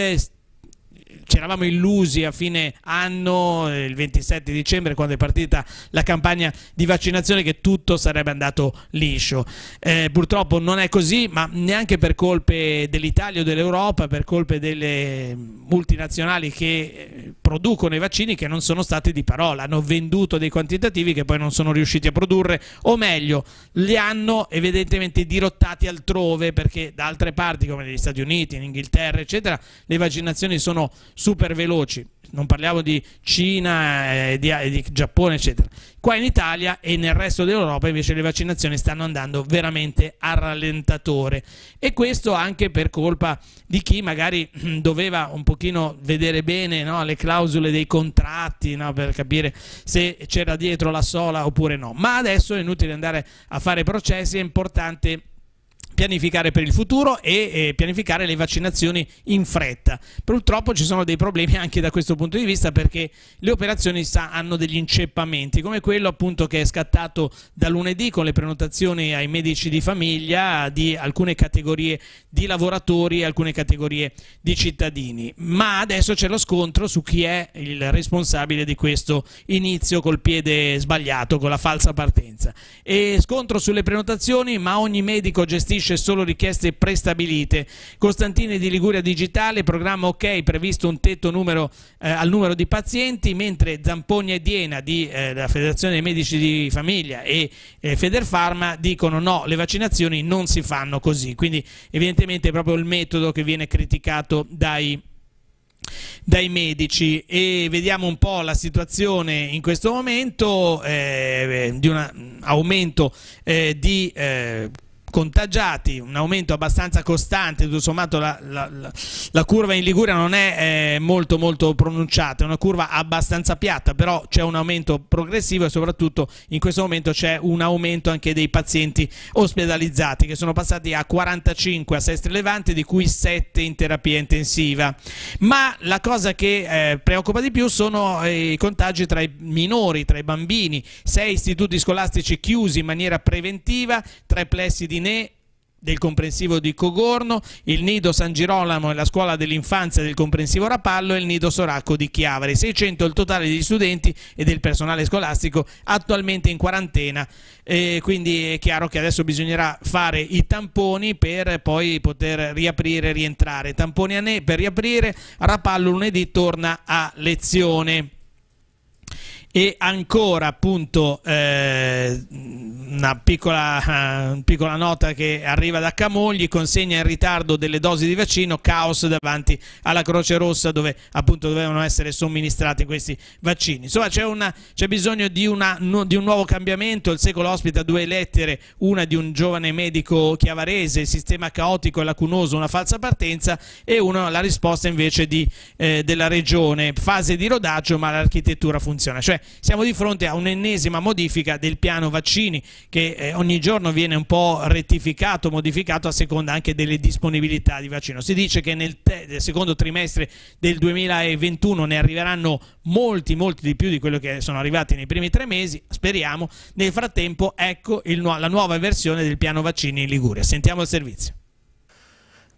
ci eravamo illusi a fine anno, il 27 dicembre, quando è partita la campagna di vaccinazione, che tutto sarebbe andato liscio. Eh, purtroppo non è così, ma neanche per colpe dell'Italia o dell'Europa, per colpe delle multinazionali che eh, producono i vaccini che non sono stati di parola, hanno venduto dei quantitativi che poi non sono riusciti a produrre, o meglio, li hanno evidentemente dirottati altrove perché da altre parti come negli Stati Uniti, in Inghilterra, eccetera, le vaccinazioni sono super veloci, non parliamo di Cina, eh, di, eh, di, Giappone, eccetera. Qua in Italia e nel resto dell'Europa invece le vaccinazioni stanno andando veramente a rallentatore e questo anche per colpa di chi magari (clears throat) doveva un pochino vedere bene no, le clausole dei contratti no, per capire se c'era dietro la sola oppure no. Ma adesso è inutile andare a fare processi, è importante pianificare per il futuro e eh, pianificare le vaccinazioni in fretta. Purtroppo ci sono dei problemi (laughs) anche da questo punto di vista perché le operazioni sa, hanno degli inceppamenti, come quello appunto che è scattato da lunedì con le prenotazioni ai medici di famiglia di alcune categorie di lavoratori e alcune categorie di cittadini. Ma adesso c'è lo scontro su chi è il responsabile di questo inizio col piede sbagliato, con la falsa partenza. E scontro sulle prenotazioni, ma ogni medico gestisce fornisce solo richieste prestabilite. Costantini di Liguria Digitale, programma ok, previsto un tetto numero, eh, al numero di pazienti, mentre Zampogna e Diena della eh, Federazione dei Medici di Famiglia e eh, Federfarma dicono no, le vaccinazioni non si fanno così. Quindi evidentemente è proprio il metodo che viene criticato dai dai medici e vediamo un po' la situazione in questo momento eh, di un aumento eh, di eh, contagiati, un aumento abbastanza costante, tutto sommato la, la, la, la curva in Liguria non è eh, molto molto pronunciata, è una curva abbastanza piatta, però c'è un aumento progressivo e soprattutto in questo momento c'è un aumento anche dei pazienti ospedalizzati che sono passati a 45 a Sestri Levante, di cui 7 in terapia intensiva. Ma la cosa che eh, preoccupa di più sono eh, i contagi tra i minori, tra i bambini, 6 istituti scolastici chiusi in maniera preventiva, tre plessi di Né del comprensivo di Cogorno, il nido San Girolamo e la scuola dell'infanzia del comprensivo Rapallo e il nido Soracco di Chiavari. 600 il totale degli studenti e del personale scolastico attualmente in quarantena. E quindi è chiaro che adesso bisognerà fare i tamponi per poi poter riaprire e rientrare. Tamponi a Né per riaprire, Rapallo lunedì torna a lezione. E ancora appunto eh, una piccola, uh, piccola, nota che arriva da Camogli, consegna in ritardo delle dosi di vaccino, caos davanti alla Croce Rossa dove appunto dovevano essere somministrati questi vaccini. Insomma c'è, bisogno di, una, no, di, un nuovo cambiamento, il secolo ospita due lettere, una di un giovane medico chiavarese, sistema caotico e lacunoso, una falsa partenza e una la risposta invece di, eh, della regione, fase di rodaggio ma l'architettura funziona. Cioè siamo di fronte a un'ennesima modifica del piano vaccini che eh, ogni giorno viene un po' rettificato, modificato a seconda anche delle disponibilità di vaccino. Si dice che nel, nel secondo trimestre del 2021 ne arriveranno molti, molti di più di quello che sono arrivati nei primi tre mesi, speriamo. Nel frattempo ecco il, la nuova versione del piano vaccini in Liguria. Sentiamo il servizio.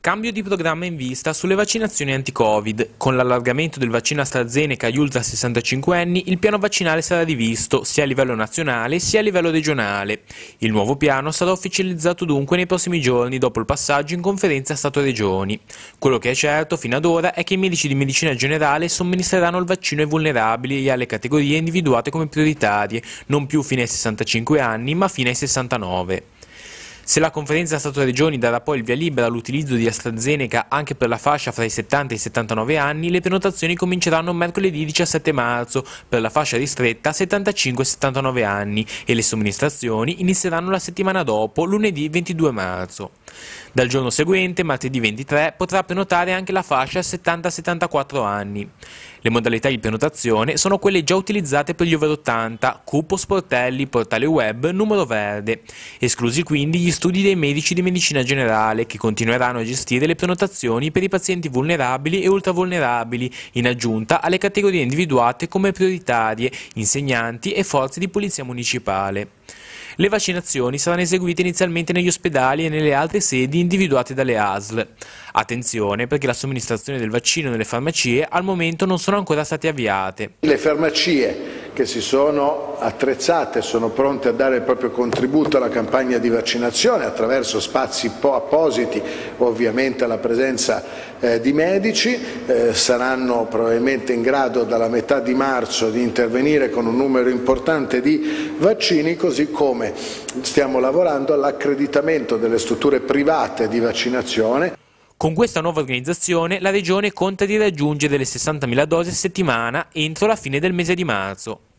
Cambio di programma in vista sulle vaccinazioni anti-Covid. Con l'allargamento del vaccino AstraZeneca agli ultra 65 anni, il piano vaccinale sarà rivisto sia a livello nazionale sia a livello regionale. Il nuovo piano sarà ufficializzato dunque nei prossimi giorni dopo il passaggio in conferenza Stato-Regioni. Quello che è certo fino ad ora è che i medici di medicina generale somministreranno il vaccino ai vulnerabili e alle categorie individuate come prioritarie, non più fino ai 65 anni ma fino ai 69. Se la conferenza Stato-Regioni darà poi il via libera all'utilizzo di AstraZeneca anche per la fascia fra i 70 e i 79 anni, le prenotazioni cominceranno mercoledì 17 marzo per la fascia ristretta 75-79 anni e le somministrazioni inizieranno la settimana dopo, lunedì 22 marzo. Dal giorno seguente, martedì 23, potrà prenotare anche la fascia 70-74 anni. Le modalità di prenotazione sono quelle già utilizzate per gli over 80, cupo, sportelli, portale web, numero verde, esclusi quindi gli studi dei medici di medicina generale che continueranno a gestire le prenotazioni per i pazienti vulnerabili e ultravulnerabili, in aggiunta alle categorie individuate come prioritarie, insegnanti e forze di polizia municipale. Le vaccinazioni saranno eseguite inizialmente negli ospedali e nelle altre sedi individuate dalle ASL. Attenzione perché la somministrazione del vaccino nelle farmacie al momento non sono ancora state avviate. Le farmacie che si sono attrezzate, sono pronte a dare il proprio contributo alla campagna di vaccinazione attraverso spazi appositi, ovviamente alla presenza eh, di medici, eh, saranno probabilmente in grado dalla metà di marzo di intervenire con un numero importante di vaccini, così come stiamo lavorando all'accreditamento delle strutture private di vaccinazione. Con questa nuova organizzazione la Regione conta di raggiungere le 60.000 dosi a settimana entro la fine del mese di marzo.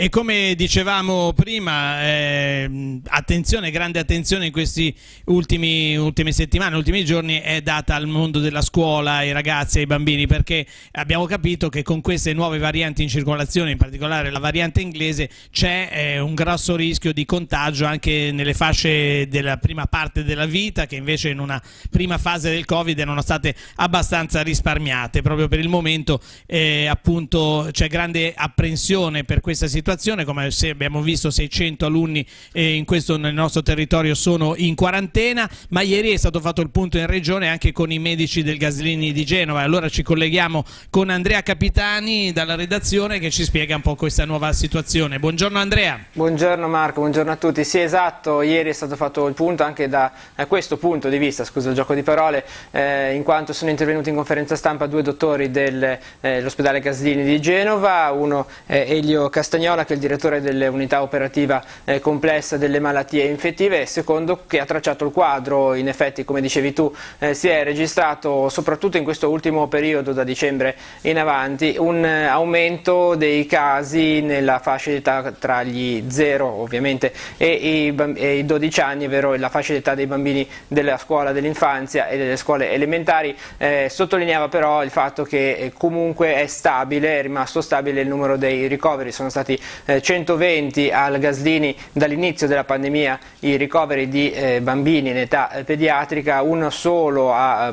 E come dicevamo prima, eh, attenzione, grande attenzione in queste ultime settimane, ultimi giorni è data al mondo della scuola, ai ragazzi, ai bambini, perché abbiamo capito che con queste nuove varianti in circolazione, in particolare la variante inglese, c'è eh, un grosso rischio di contagio anche nelle fasce della prima parte della vita, che invece in una prima fase del Covid erano state abbastanza risparmiate. Proprio per il momento eh, appunto c'è grande apprensione per questa situazione situazione, come abbiamo visto 600 alunni eh, questo, nel nostro territorio sono in quarantena, ma ieri è stato fatto il punto in regione anche con i medici del Gaslini di Genova. Allora ci colleghiamo con Andrea Capitani dalla redazione che ci spiega un po' questa nuova situazione. Buongiorno Andrea. Buongiorno Marco, buongiorno a tutti. Sì esatto, ieri è stato fatto il punto anche da questo punto di vista, scusa il gioco di parole, eh, in quanto sono intervenuti in conferenza stampa due dottori dell'ospedale eh, Gaslini di Genova, uno è Elio Castagnola Spagnola che è il direttore dell'unità operativa eh, complessa delle malattie infettive, secondo che ha tracciato il quadro, in effetti come dicevi tu eh, si è registrato soprattutto in questo ultimo periodo da dicembre in avanti un eh, aumento dei casi nella fascia d'età tra gli 0 ovviamente e i, e i 12 anni, ovvero la fascia d'età dei bambini della scuola dell'infanzia e delle scuole elementari, eh, sottolineava però il fatto che eh, comunque è stabile, è rimasto stabile il numero dei ricoveri, sono stati eh, 120 al Gaslini dall'inizio della pandemia i ricoveri di eh, bambini in età eh, pediatrica, uno solo a...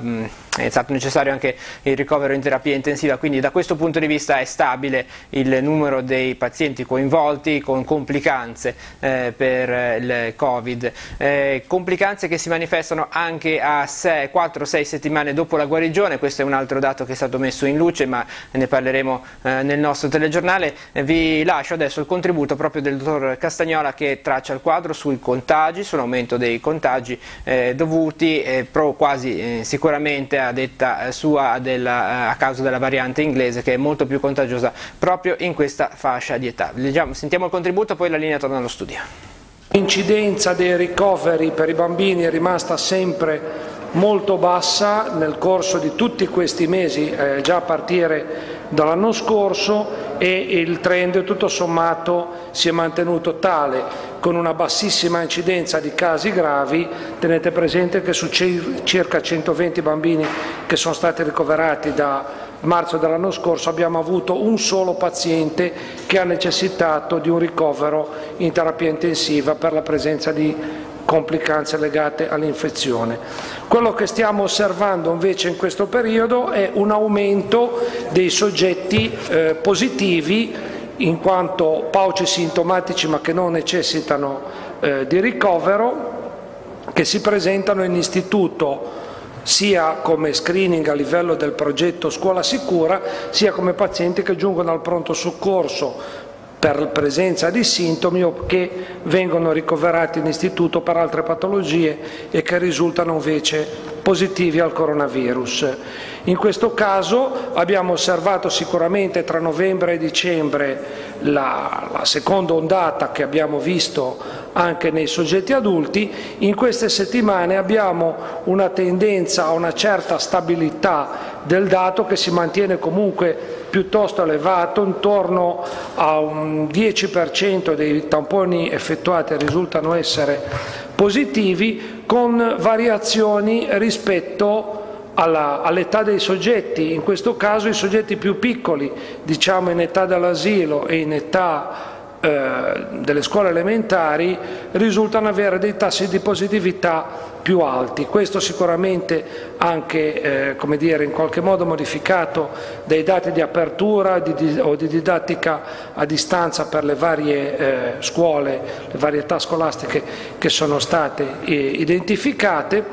è stato necessario anche il ricovero in terapia intensiva, quindi da questo punto di vista è stabile il numero dei pazienti coinvolti con complicanze eh, per il Covid, eh, complicanze che si manifestano anche a 4-6 settimane dopo la guarigione, questo è un altro dato che è stato messo in luce ma ne parleremo eh, nel nostro telegiornale, vi lascio adesso il contributo proprio del dottor Castagnola che traccia il quadro sui contagi, sull'aumento dei contagi eh, dovuti pro, quasi eh, sicuramente a detta sua della, a causa della variante inglese che è molto più contagiosa proprio in questa fascia di età. Leggiamo, sentiamo il contributo, poi la linea torna allo studio. L'incidenza dei ricoveri per i bambini è rimasta sempre molto bassa nel corso di tutti questi mesi, eh, già a partire dall'anno scorso e il trend tutto sommato si è mantenuto tale, con una bassissima incidenza di casi gravi. Tenete presente che su circa 120 bambini che sono stati ricoverati da marzo dell'anno scorso abbiamo avuto un solo paziente che ha necessitato di un ricovero in terapia intensiva per la presenza di complicanze legate all'infezione. Quello che stiamo osservando invece in questo periodo è un aumento dei soggetti eh, positivi in quanto pauci sintomatici ma che non necessitano eh, di ricovero, che si presentano in istituto sia come screening a livello del progetto Scuola Sicura, sia come pazienti che giungono al pronto soccorso per presenza di sintomi o che vengono ricoverati in istituto per altre patologie e che risultano invece positivi al coronavirus. In questo caso abbiamo osservato sicuramente tra novembre e dicembre la, la seconda ondata che abbiamo visto anche nei soggetti adulti, in queste settimane abbiamo una tendenza a una certa stabilità del dato che si mantiene comunque piuttosto elevato, intorno a un 10% dei tamponi effettuati risultano essere positivi, con variazioni rispetto all'età dei soggetti, in questo caso i soggetti più piccoli, diciamo in età dell'asilo e in età eh, delle scuole elementari risultano avere dei tassi di positività più alti. Questo sicuramente anche eh, come dire, in qualche modo modificato dai dati di apertura di, di, o di didattica a distanza per le varie eh, scuole, le varie età scolastiche che sono state eh, identificate,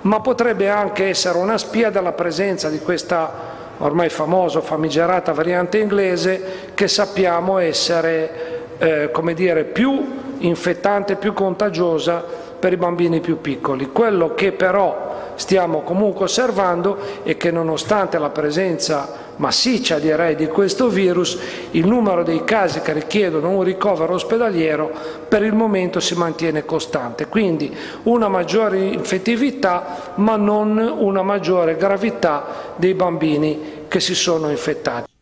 ma potrebbe anche essere una spia della presenza di questa ormai famosa, famigerata variante inglese che sappiamo essere eh, come dire, più infettante, più contagiosa per i bambini più piccoli. Quello che però stiamo comunque osservando è che nonostante la presenza massiccia direi di questo virus, il numero dei casi che richiedono un ricovero ospedaliero per il momento si mantiene costante, quindi una maggiore infettività ma non una maggiore gravità dei bambini che si sono infettati.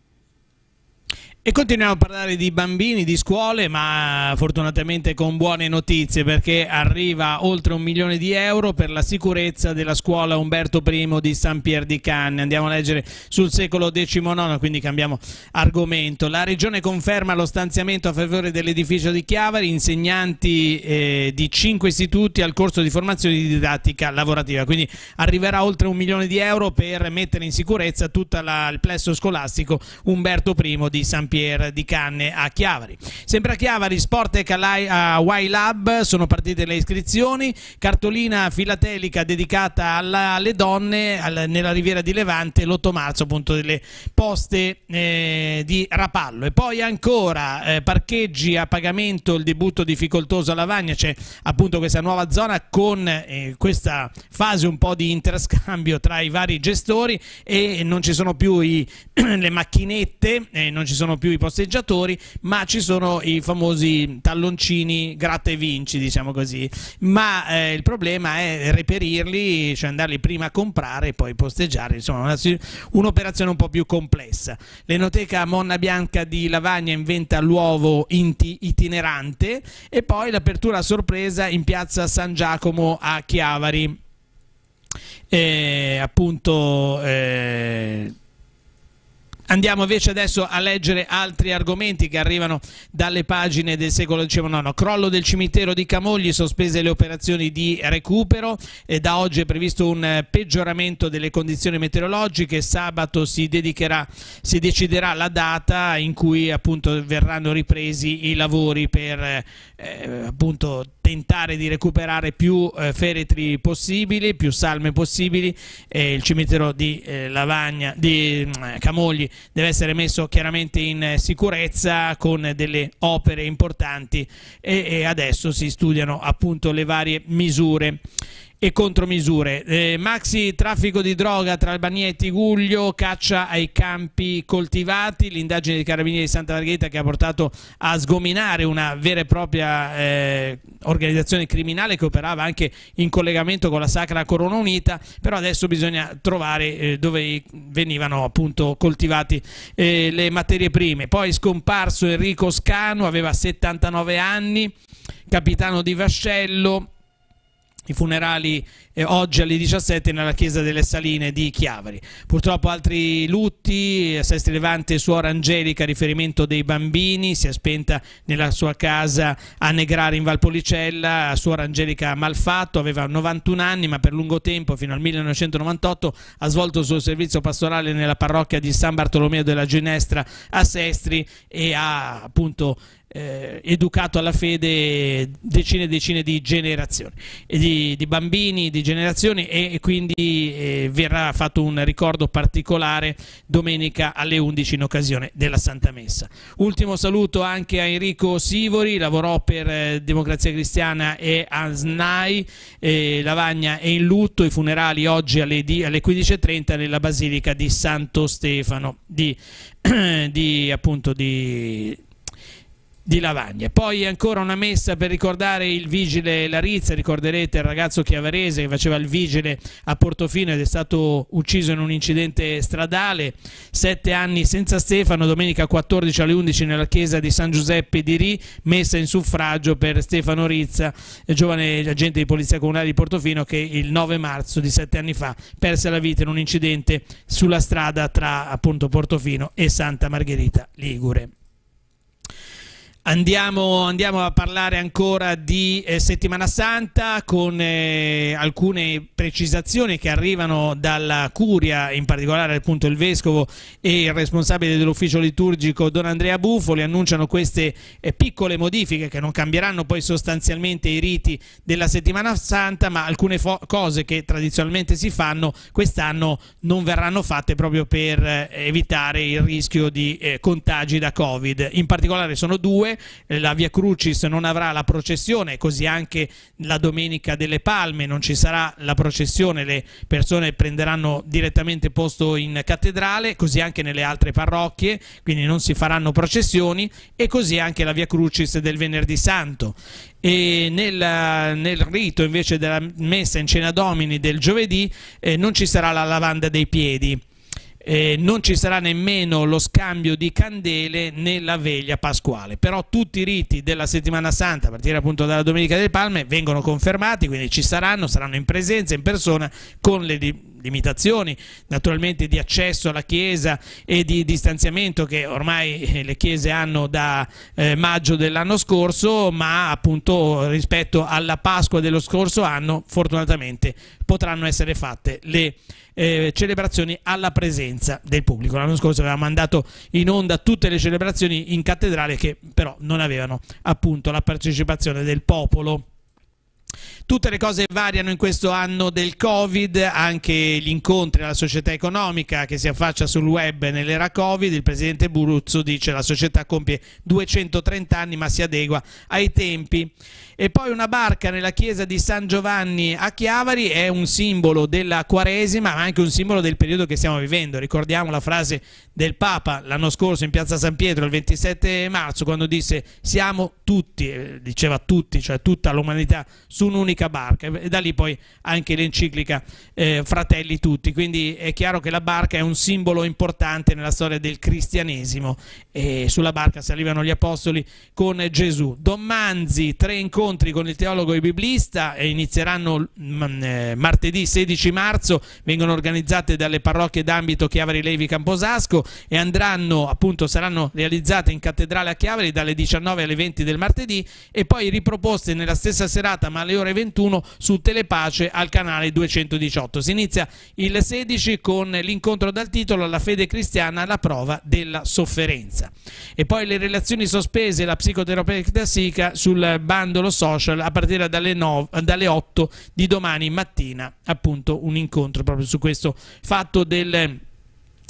E continuiamo a parlare di bambini, di scuole, ma fortunatamente con buone notizie perché arriva oltre un milione di euro per la sicurezza della scuola Umberto I di San Pier di Canne. Andiamo a leggere sul secolo XIX, quindi cambiamo argomento. La Regione conferma lo stanziamento a favore dell'edificio di Chiavari, insegnanti eh, di cinque istituti al corso di formazione di didattica lavorativa. Quindi arriverà oltre un milione di euro per mettere in sicurezza tutto il plesso scolastico Umberto I di San Pier Pier di Canne a Chiavari. Sempre a Chiavari, Sportec a Y Lab, sono partite le iscrizioni, cartolina filatelica dedicata alla, alle donne al, nella Riviera di Levante l'8 marzo, appunto delle poste eh, di Rapallo. E poi ancora eh, parcheggi a pagamento, il debutto difficoltoso a Lavagna, c'è appunto questa nuova zona con eh, questa fase un po' di interscambio tra i vari gestori e non ci sono più i, (clears throat) le macchinette, non ci sono più i posteggiatori, ma ci sono i famosi talloncini gratta e vinci, diciamo così. Ma eh, il problema è reperirli, cioè andarli prima a comprare e poi posteggiare, insomma, un'operazione un po' più complessa. L'Enoteca Monna Bianca di Lavagna inventa l'uovo itinerante e poi l'apertura a sorpresa in piazza San Giacomo a Chiavari. E, appunto eh, Andiamo invece adesso a leggere altri argomenti che arrivano dalle pagine del secolo XIX. Crollo del cimitero di Camogli, sospese le operazioni di recupero. E da oggi è previsto un peggioramento delle condizioni meteorologiche. Sabato si, si deciderà la data in cui appunto verranno ripresi i lavori per eh, appunto tentare di recuperare più eh, feretri possibili, più salme possibili. Eh, il cimitero di eh, Lavagna, di mm, Camogli deve essere messo chiaramente in sicurezza con delle opere importanti e, e adesso si studiano appunto le varie misure. E contromisure. Eh, maxi traffico di droga tra Albania e Tiguglio, caccia ai campi coltivati, l'indagine dei carabinieri di Santa Margherita che ha portato a sgominare una vera e propria eh, organizzazione criminale che operava anche in collegamento con la Sacra Corona Unita, però adesso bisogna trovare eh, dove venivano appunto coltivati eh, le materie prime. Poi scomparso Enrico Scanu, aveva 79 anni, capitano di Vascello, i funerali eh, oggi alle 17 nella chiesa delle Saline di Chiavari. Purtroppo altri lutti, a Sesti Levante suora Angelica, riferimento dei bambini, si è spenta nella sua casa a Negrare in Valpolicella, suora Angelica Malfatto, aveva 91 anni ma per lungo tempo, fino al 1998, ha svolto il suo servizio pastorale nella parrocchia di San Bartolomeo della Ginestra a Sestri e ha appunto eh, educato alla fede decine e decine di generazioni, di, di bambini, di generazioni e, e quindi eh, verrà fatto un ricordo particolare domenica alle 11 in occasione della Santa Messa. Ultimo saluto anche a Enrico Sivori, lavorò per eh, Democrazia Cristiana e ASNAI, Lavagna è in lutto, i funerali oggi alle, alle 15.30 nella Basilica di Santo Stefano di, (clears throat) di appunto di di Lavagna. Poi ancora una messa per ricordare il vigile Larizza, ricorderete il ragazzo chiavarese che faceva il vigile a Portofino ed è stato ucciso in un incidente stradale, sette anni senza Stefano, domenica 14 alle 11 nella chiesa di San Giuseppe di Ri, messa in suffragio per Stefano Rizza, giovane agente di polizia comunale di Portofino che il 9 marzo di sette anni fa perse la vita in un incidente sulla strada tra appunto Portofino e Santa Margherita Ligure. Andiamo, andiamo, a parlare ancora di eh, settimana santa con eh, alcune precisazioni che arrivano dalla curia, in particolare appunto il vescovo e il responsabile dell'ufficio liturgico Don Andrea Bufoli annunciano queste eh, piccole modifiche che non cambieranno poi sostanzialmente i riti della settimana santa ma alcune cose che tradizionalmente si fanno quest'anno non verranno fatte proprio per eh, evitare il rischio di eh, contagi da Covid. In particolare sono due eh, la Via Crucis non avrà la processione, così anche la Domenica delle Palme non ci sarà la processione, le persone prenderanno direttamente posto in cattedrale, così anche nelle altre parrocchie, quindi non si faranno processioni e così anche la Via Crucis del Venerdì Santo. E nel, nel, rito invece della messa in cena domini del giovedì eh, non ci sarà la lavanda dei piedi eh, non ci sarà nemmeno lo scambio di candele nella veglia pasquale, però tutti i riti della settimana santa, a partire appunto dalla Domenica delle Palme, vengono confermati, quindi ci saranno, saranno in presenza, in persona, con le limitazioni naturalmente di accesso alla chiesa e di distanziamento che ormai eh, le chiese hanno da eh, maggio dell'anno scorso, ma appunto rispetto alla Pasqua dello scorso anno fortunatamente potranno essere fatte le eh, celebrazioni alla presenza del pubblico. L'anno scorso avevamo mandato in onda tutte le celebrazioni in cattedrale che però non avevano appunto la partecipazione del popolo. Tutte le cose variano in questo anno del Covid, anche gli incontri alla società economica che si affaccia sul web nell'era Covid. Il presidente Buruzzo dice che la società compie 230 anni ma si adegua ai tempi. E poi una barca nella chiesa di San Giovanni a Chiavari è un simbolo della Quaresima, ma anche un simbolo del periodo che stiamo vivendo. Ricordiamo la frase del Papa l'anno scorso in piazza San Pietro il 27 marzo quando disse siamo tutti, eh, diceva tutti, cioè tutta l'umanità su un'unica barca e da lì poi anche l'enciclica eh, Fratelli tutti, quindi è chiaro che la barca è un simbolo importante nella storia del cristianesimo e sulla barca salivano gli apostoli con Gesù. Don Manzi, tre incontri con il teologo e biblista e inizieranno mm, eh, martedì 16 marzo, vengono organizzate dalle parrocchie d'ambito Chiavari Levi Camposasco e andranno appunto saranno realizzate in cattedrale a Chiavari dalle 19 alle 20 del martedì e poi riproposte nella stessa serata ma alle ore 21 su Telepace al canale 218. Si inizia il 16 con l'incontro dal titolo La fede cristiana alla prova della sofferenza. E poi le relazioni sospese, la psicoterapia psica sul bandolo social a partire dalle, 9, dalle 8 di domani mattina, appunto un incontro proprio su questo fatto del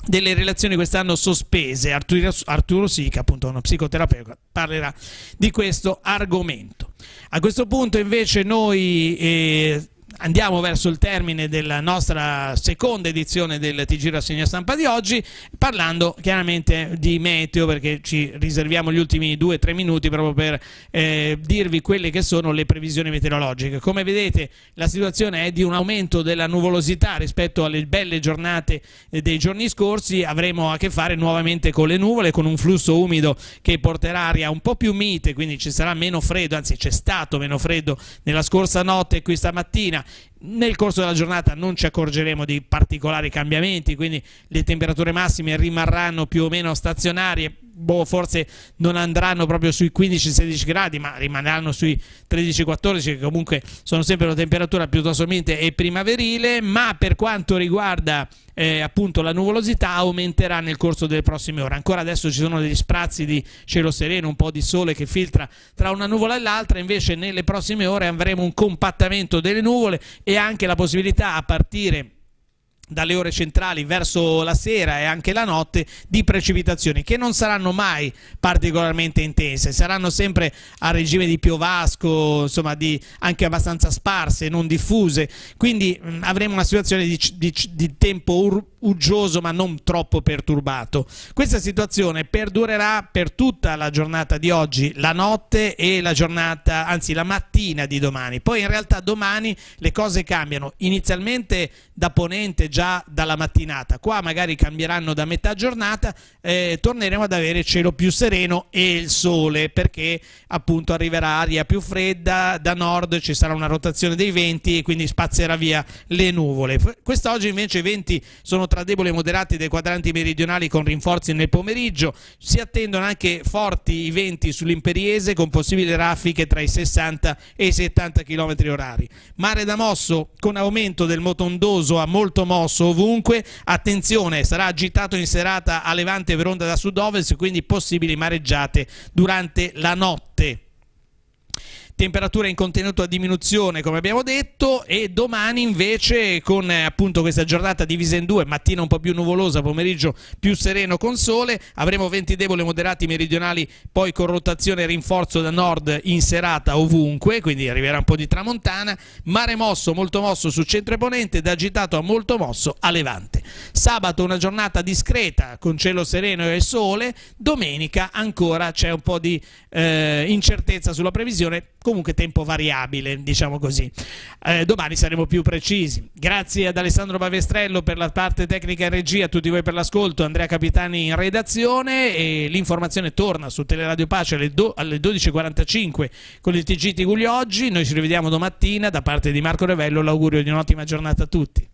delle relazioni quest'anno sospese. Arturo, Arturo Sica, appunto uno psicoterapeuta, parlerà di questo argomento. A questo punto invece noi eh, andiamo verso il termine della nostra seconda edizione del TG Rassegna Stampa di oggi, parlando chiaramente di meteo, perché ci riserviamo gli ultimi due o tre minuti proprio per eh, dirvi quelle che sono le previsioni meteorologiche. Come vedete la situazione è di un aumento della nuvolosità rispetto alle belle giornate eh, dei giorni scorsi, avremo a che fare nuovamente con le nuvole, con un flusso umido che porterà aria un po' più mite, quindi ci sarà meno freddo, anzi c'è stato meno freddo nella scorsa notte e qui stamattina nel corso della giornata non ci accorgeremo di particolari cambiamenti, quindi le temperature massime rimarranno più o meno stazionarie, boh, forse non andranno proprio sui 15-16 gradi, ma rimarranno sui 13-14, che comunque sono sempre una temperatura piuttosto mite e primaverile, ma per quanto riguarda eh, appunto la nuvolosità aumenterà nel corso delle prossime ore. Ancora adesso ci sono degli sprazzi di cielo sereno, un po' di sole che filtra tra una nuvola e l'altra, invece nelle prossime ore avremo un compattamento delle nuvole e anche la possibilità a partire dalle ore centrali verso la sera e anche la notte di precipitazioni che non saranno mai particolarmente intense, saranno sempre a regime di piovasco, insomma di, anche abbastanza sparse, non diffuse, quindi mh, avremo una situazione di, di, di tempo uggioso ma non troppo perturbato. Questa situazione perdurerà per tutta la giornata di oggi, la notte e la giornata, anzi la mattina di domani. Poi in realtà domani le cose cambiano, inizialmente da ponente già dalla mattinata, qua magari cambieranno da metà giornata, eh, torneremo ad avere cielo più sereno e il sole perché appunto arriverà aria più fredda da nord, ci sarà una rotazione dei venti e quindi spazierà via le nuvole. Quest'oggi invece i venti sono tra deboli e moderati dai quadranti meridionali con rinforzi nel pomeriggio. Si attendono anche forti venti sull'imperiese con possibili raffiche tra i 60 e i 70 km orari. Mare da mosso con aumento del motondoso a molto mosso ovunque. Attenzione, sarà agitato in serata a levante per onda da sud-ovest, quindi possibili mareggiate durante la notte temperatura in contenuto a diminuzione come abbiamo detto e domani invece con eh, appunto questa giornata divisa in due, mattina un po' più nuvolosa, pomeriggio più sereno con sole, avremo venti deboli moderati meridionali poi con rotazione e rinforzo da nord in serata ovunque, quindi arriverà un po' di tramontana, mare mosso, molto mosso su centro e ponente, da agitato a molto mosso a levante. Sabato una giornata discreta con cielo sereno e sole, domenica ancora c'è un po' di eh, incertezza sulla previsione, comunque tempo variabile, diciamo così. Eh, domani saremo più precisi. Grazie ad Alessandro Bavestrello per la parte tecnica e regia, a tutti voi per l'ascolto, Andrea Capitani in redazione e l'informazione torna su Teleradio Pace alle, alle 12.45 con il TG Tigulli oggi. Noi ci rivediamo domattina da parte di Marco Revello, l'augurio di un'ottima giornata a tutti.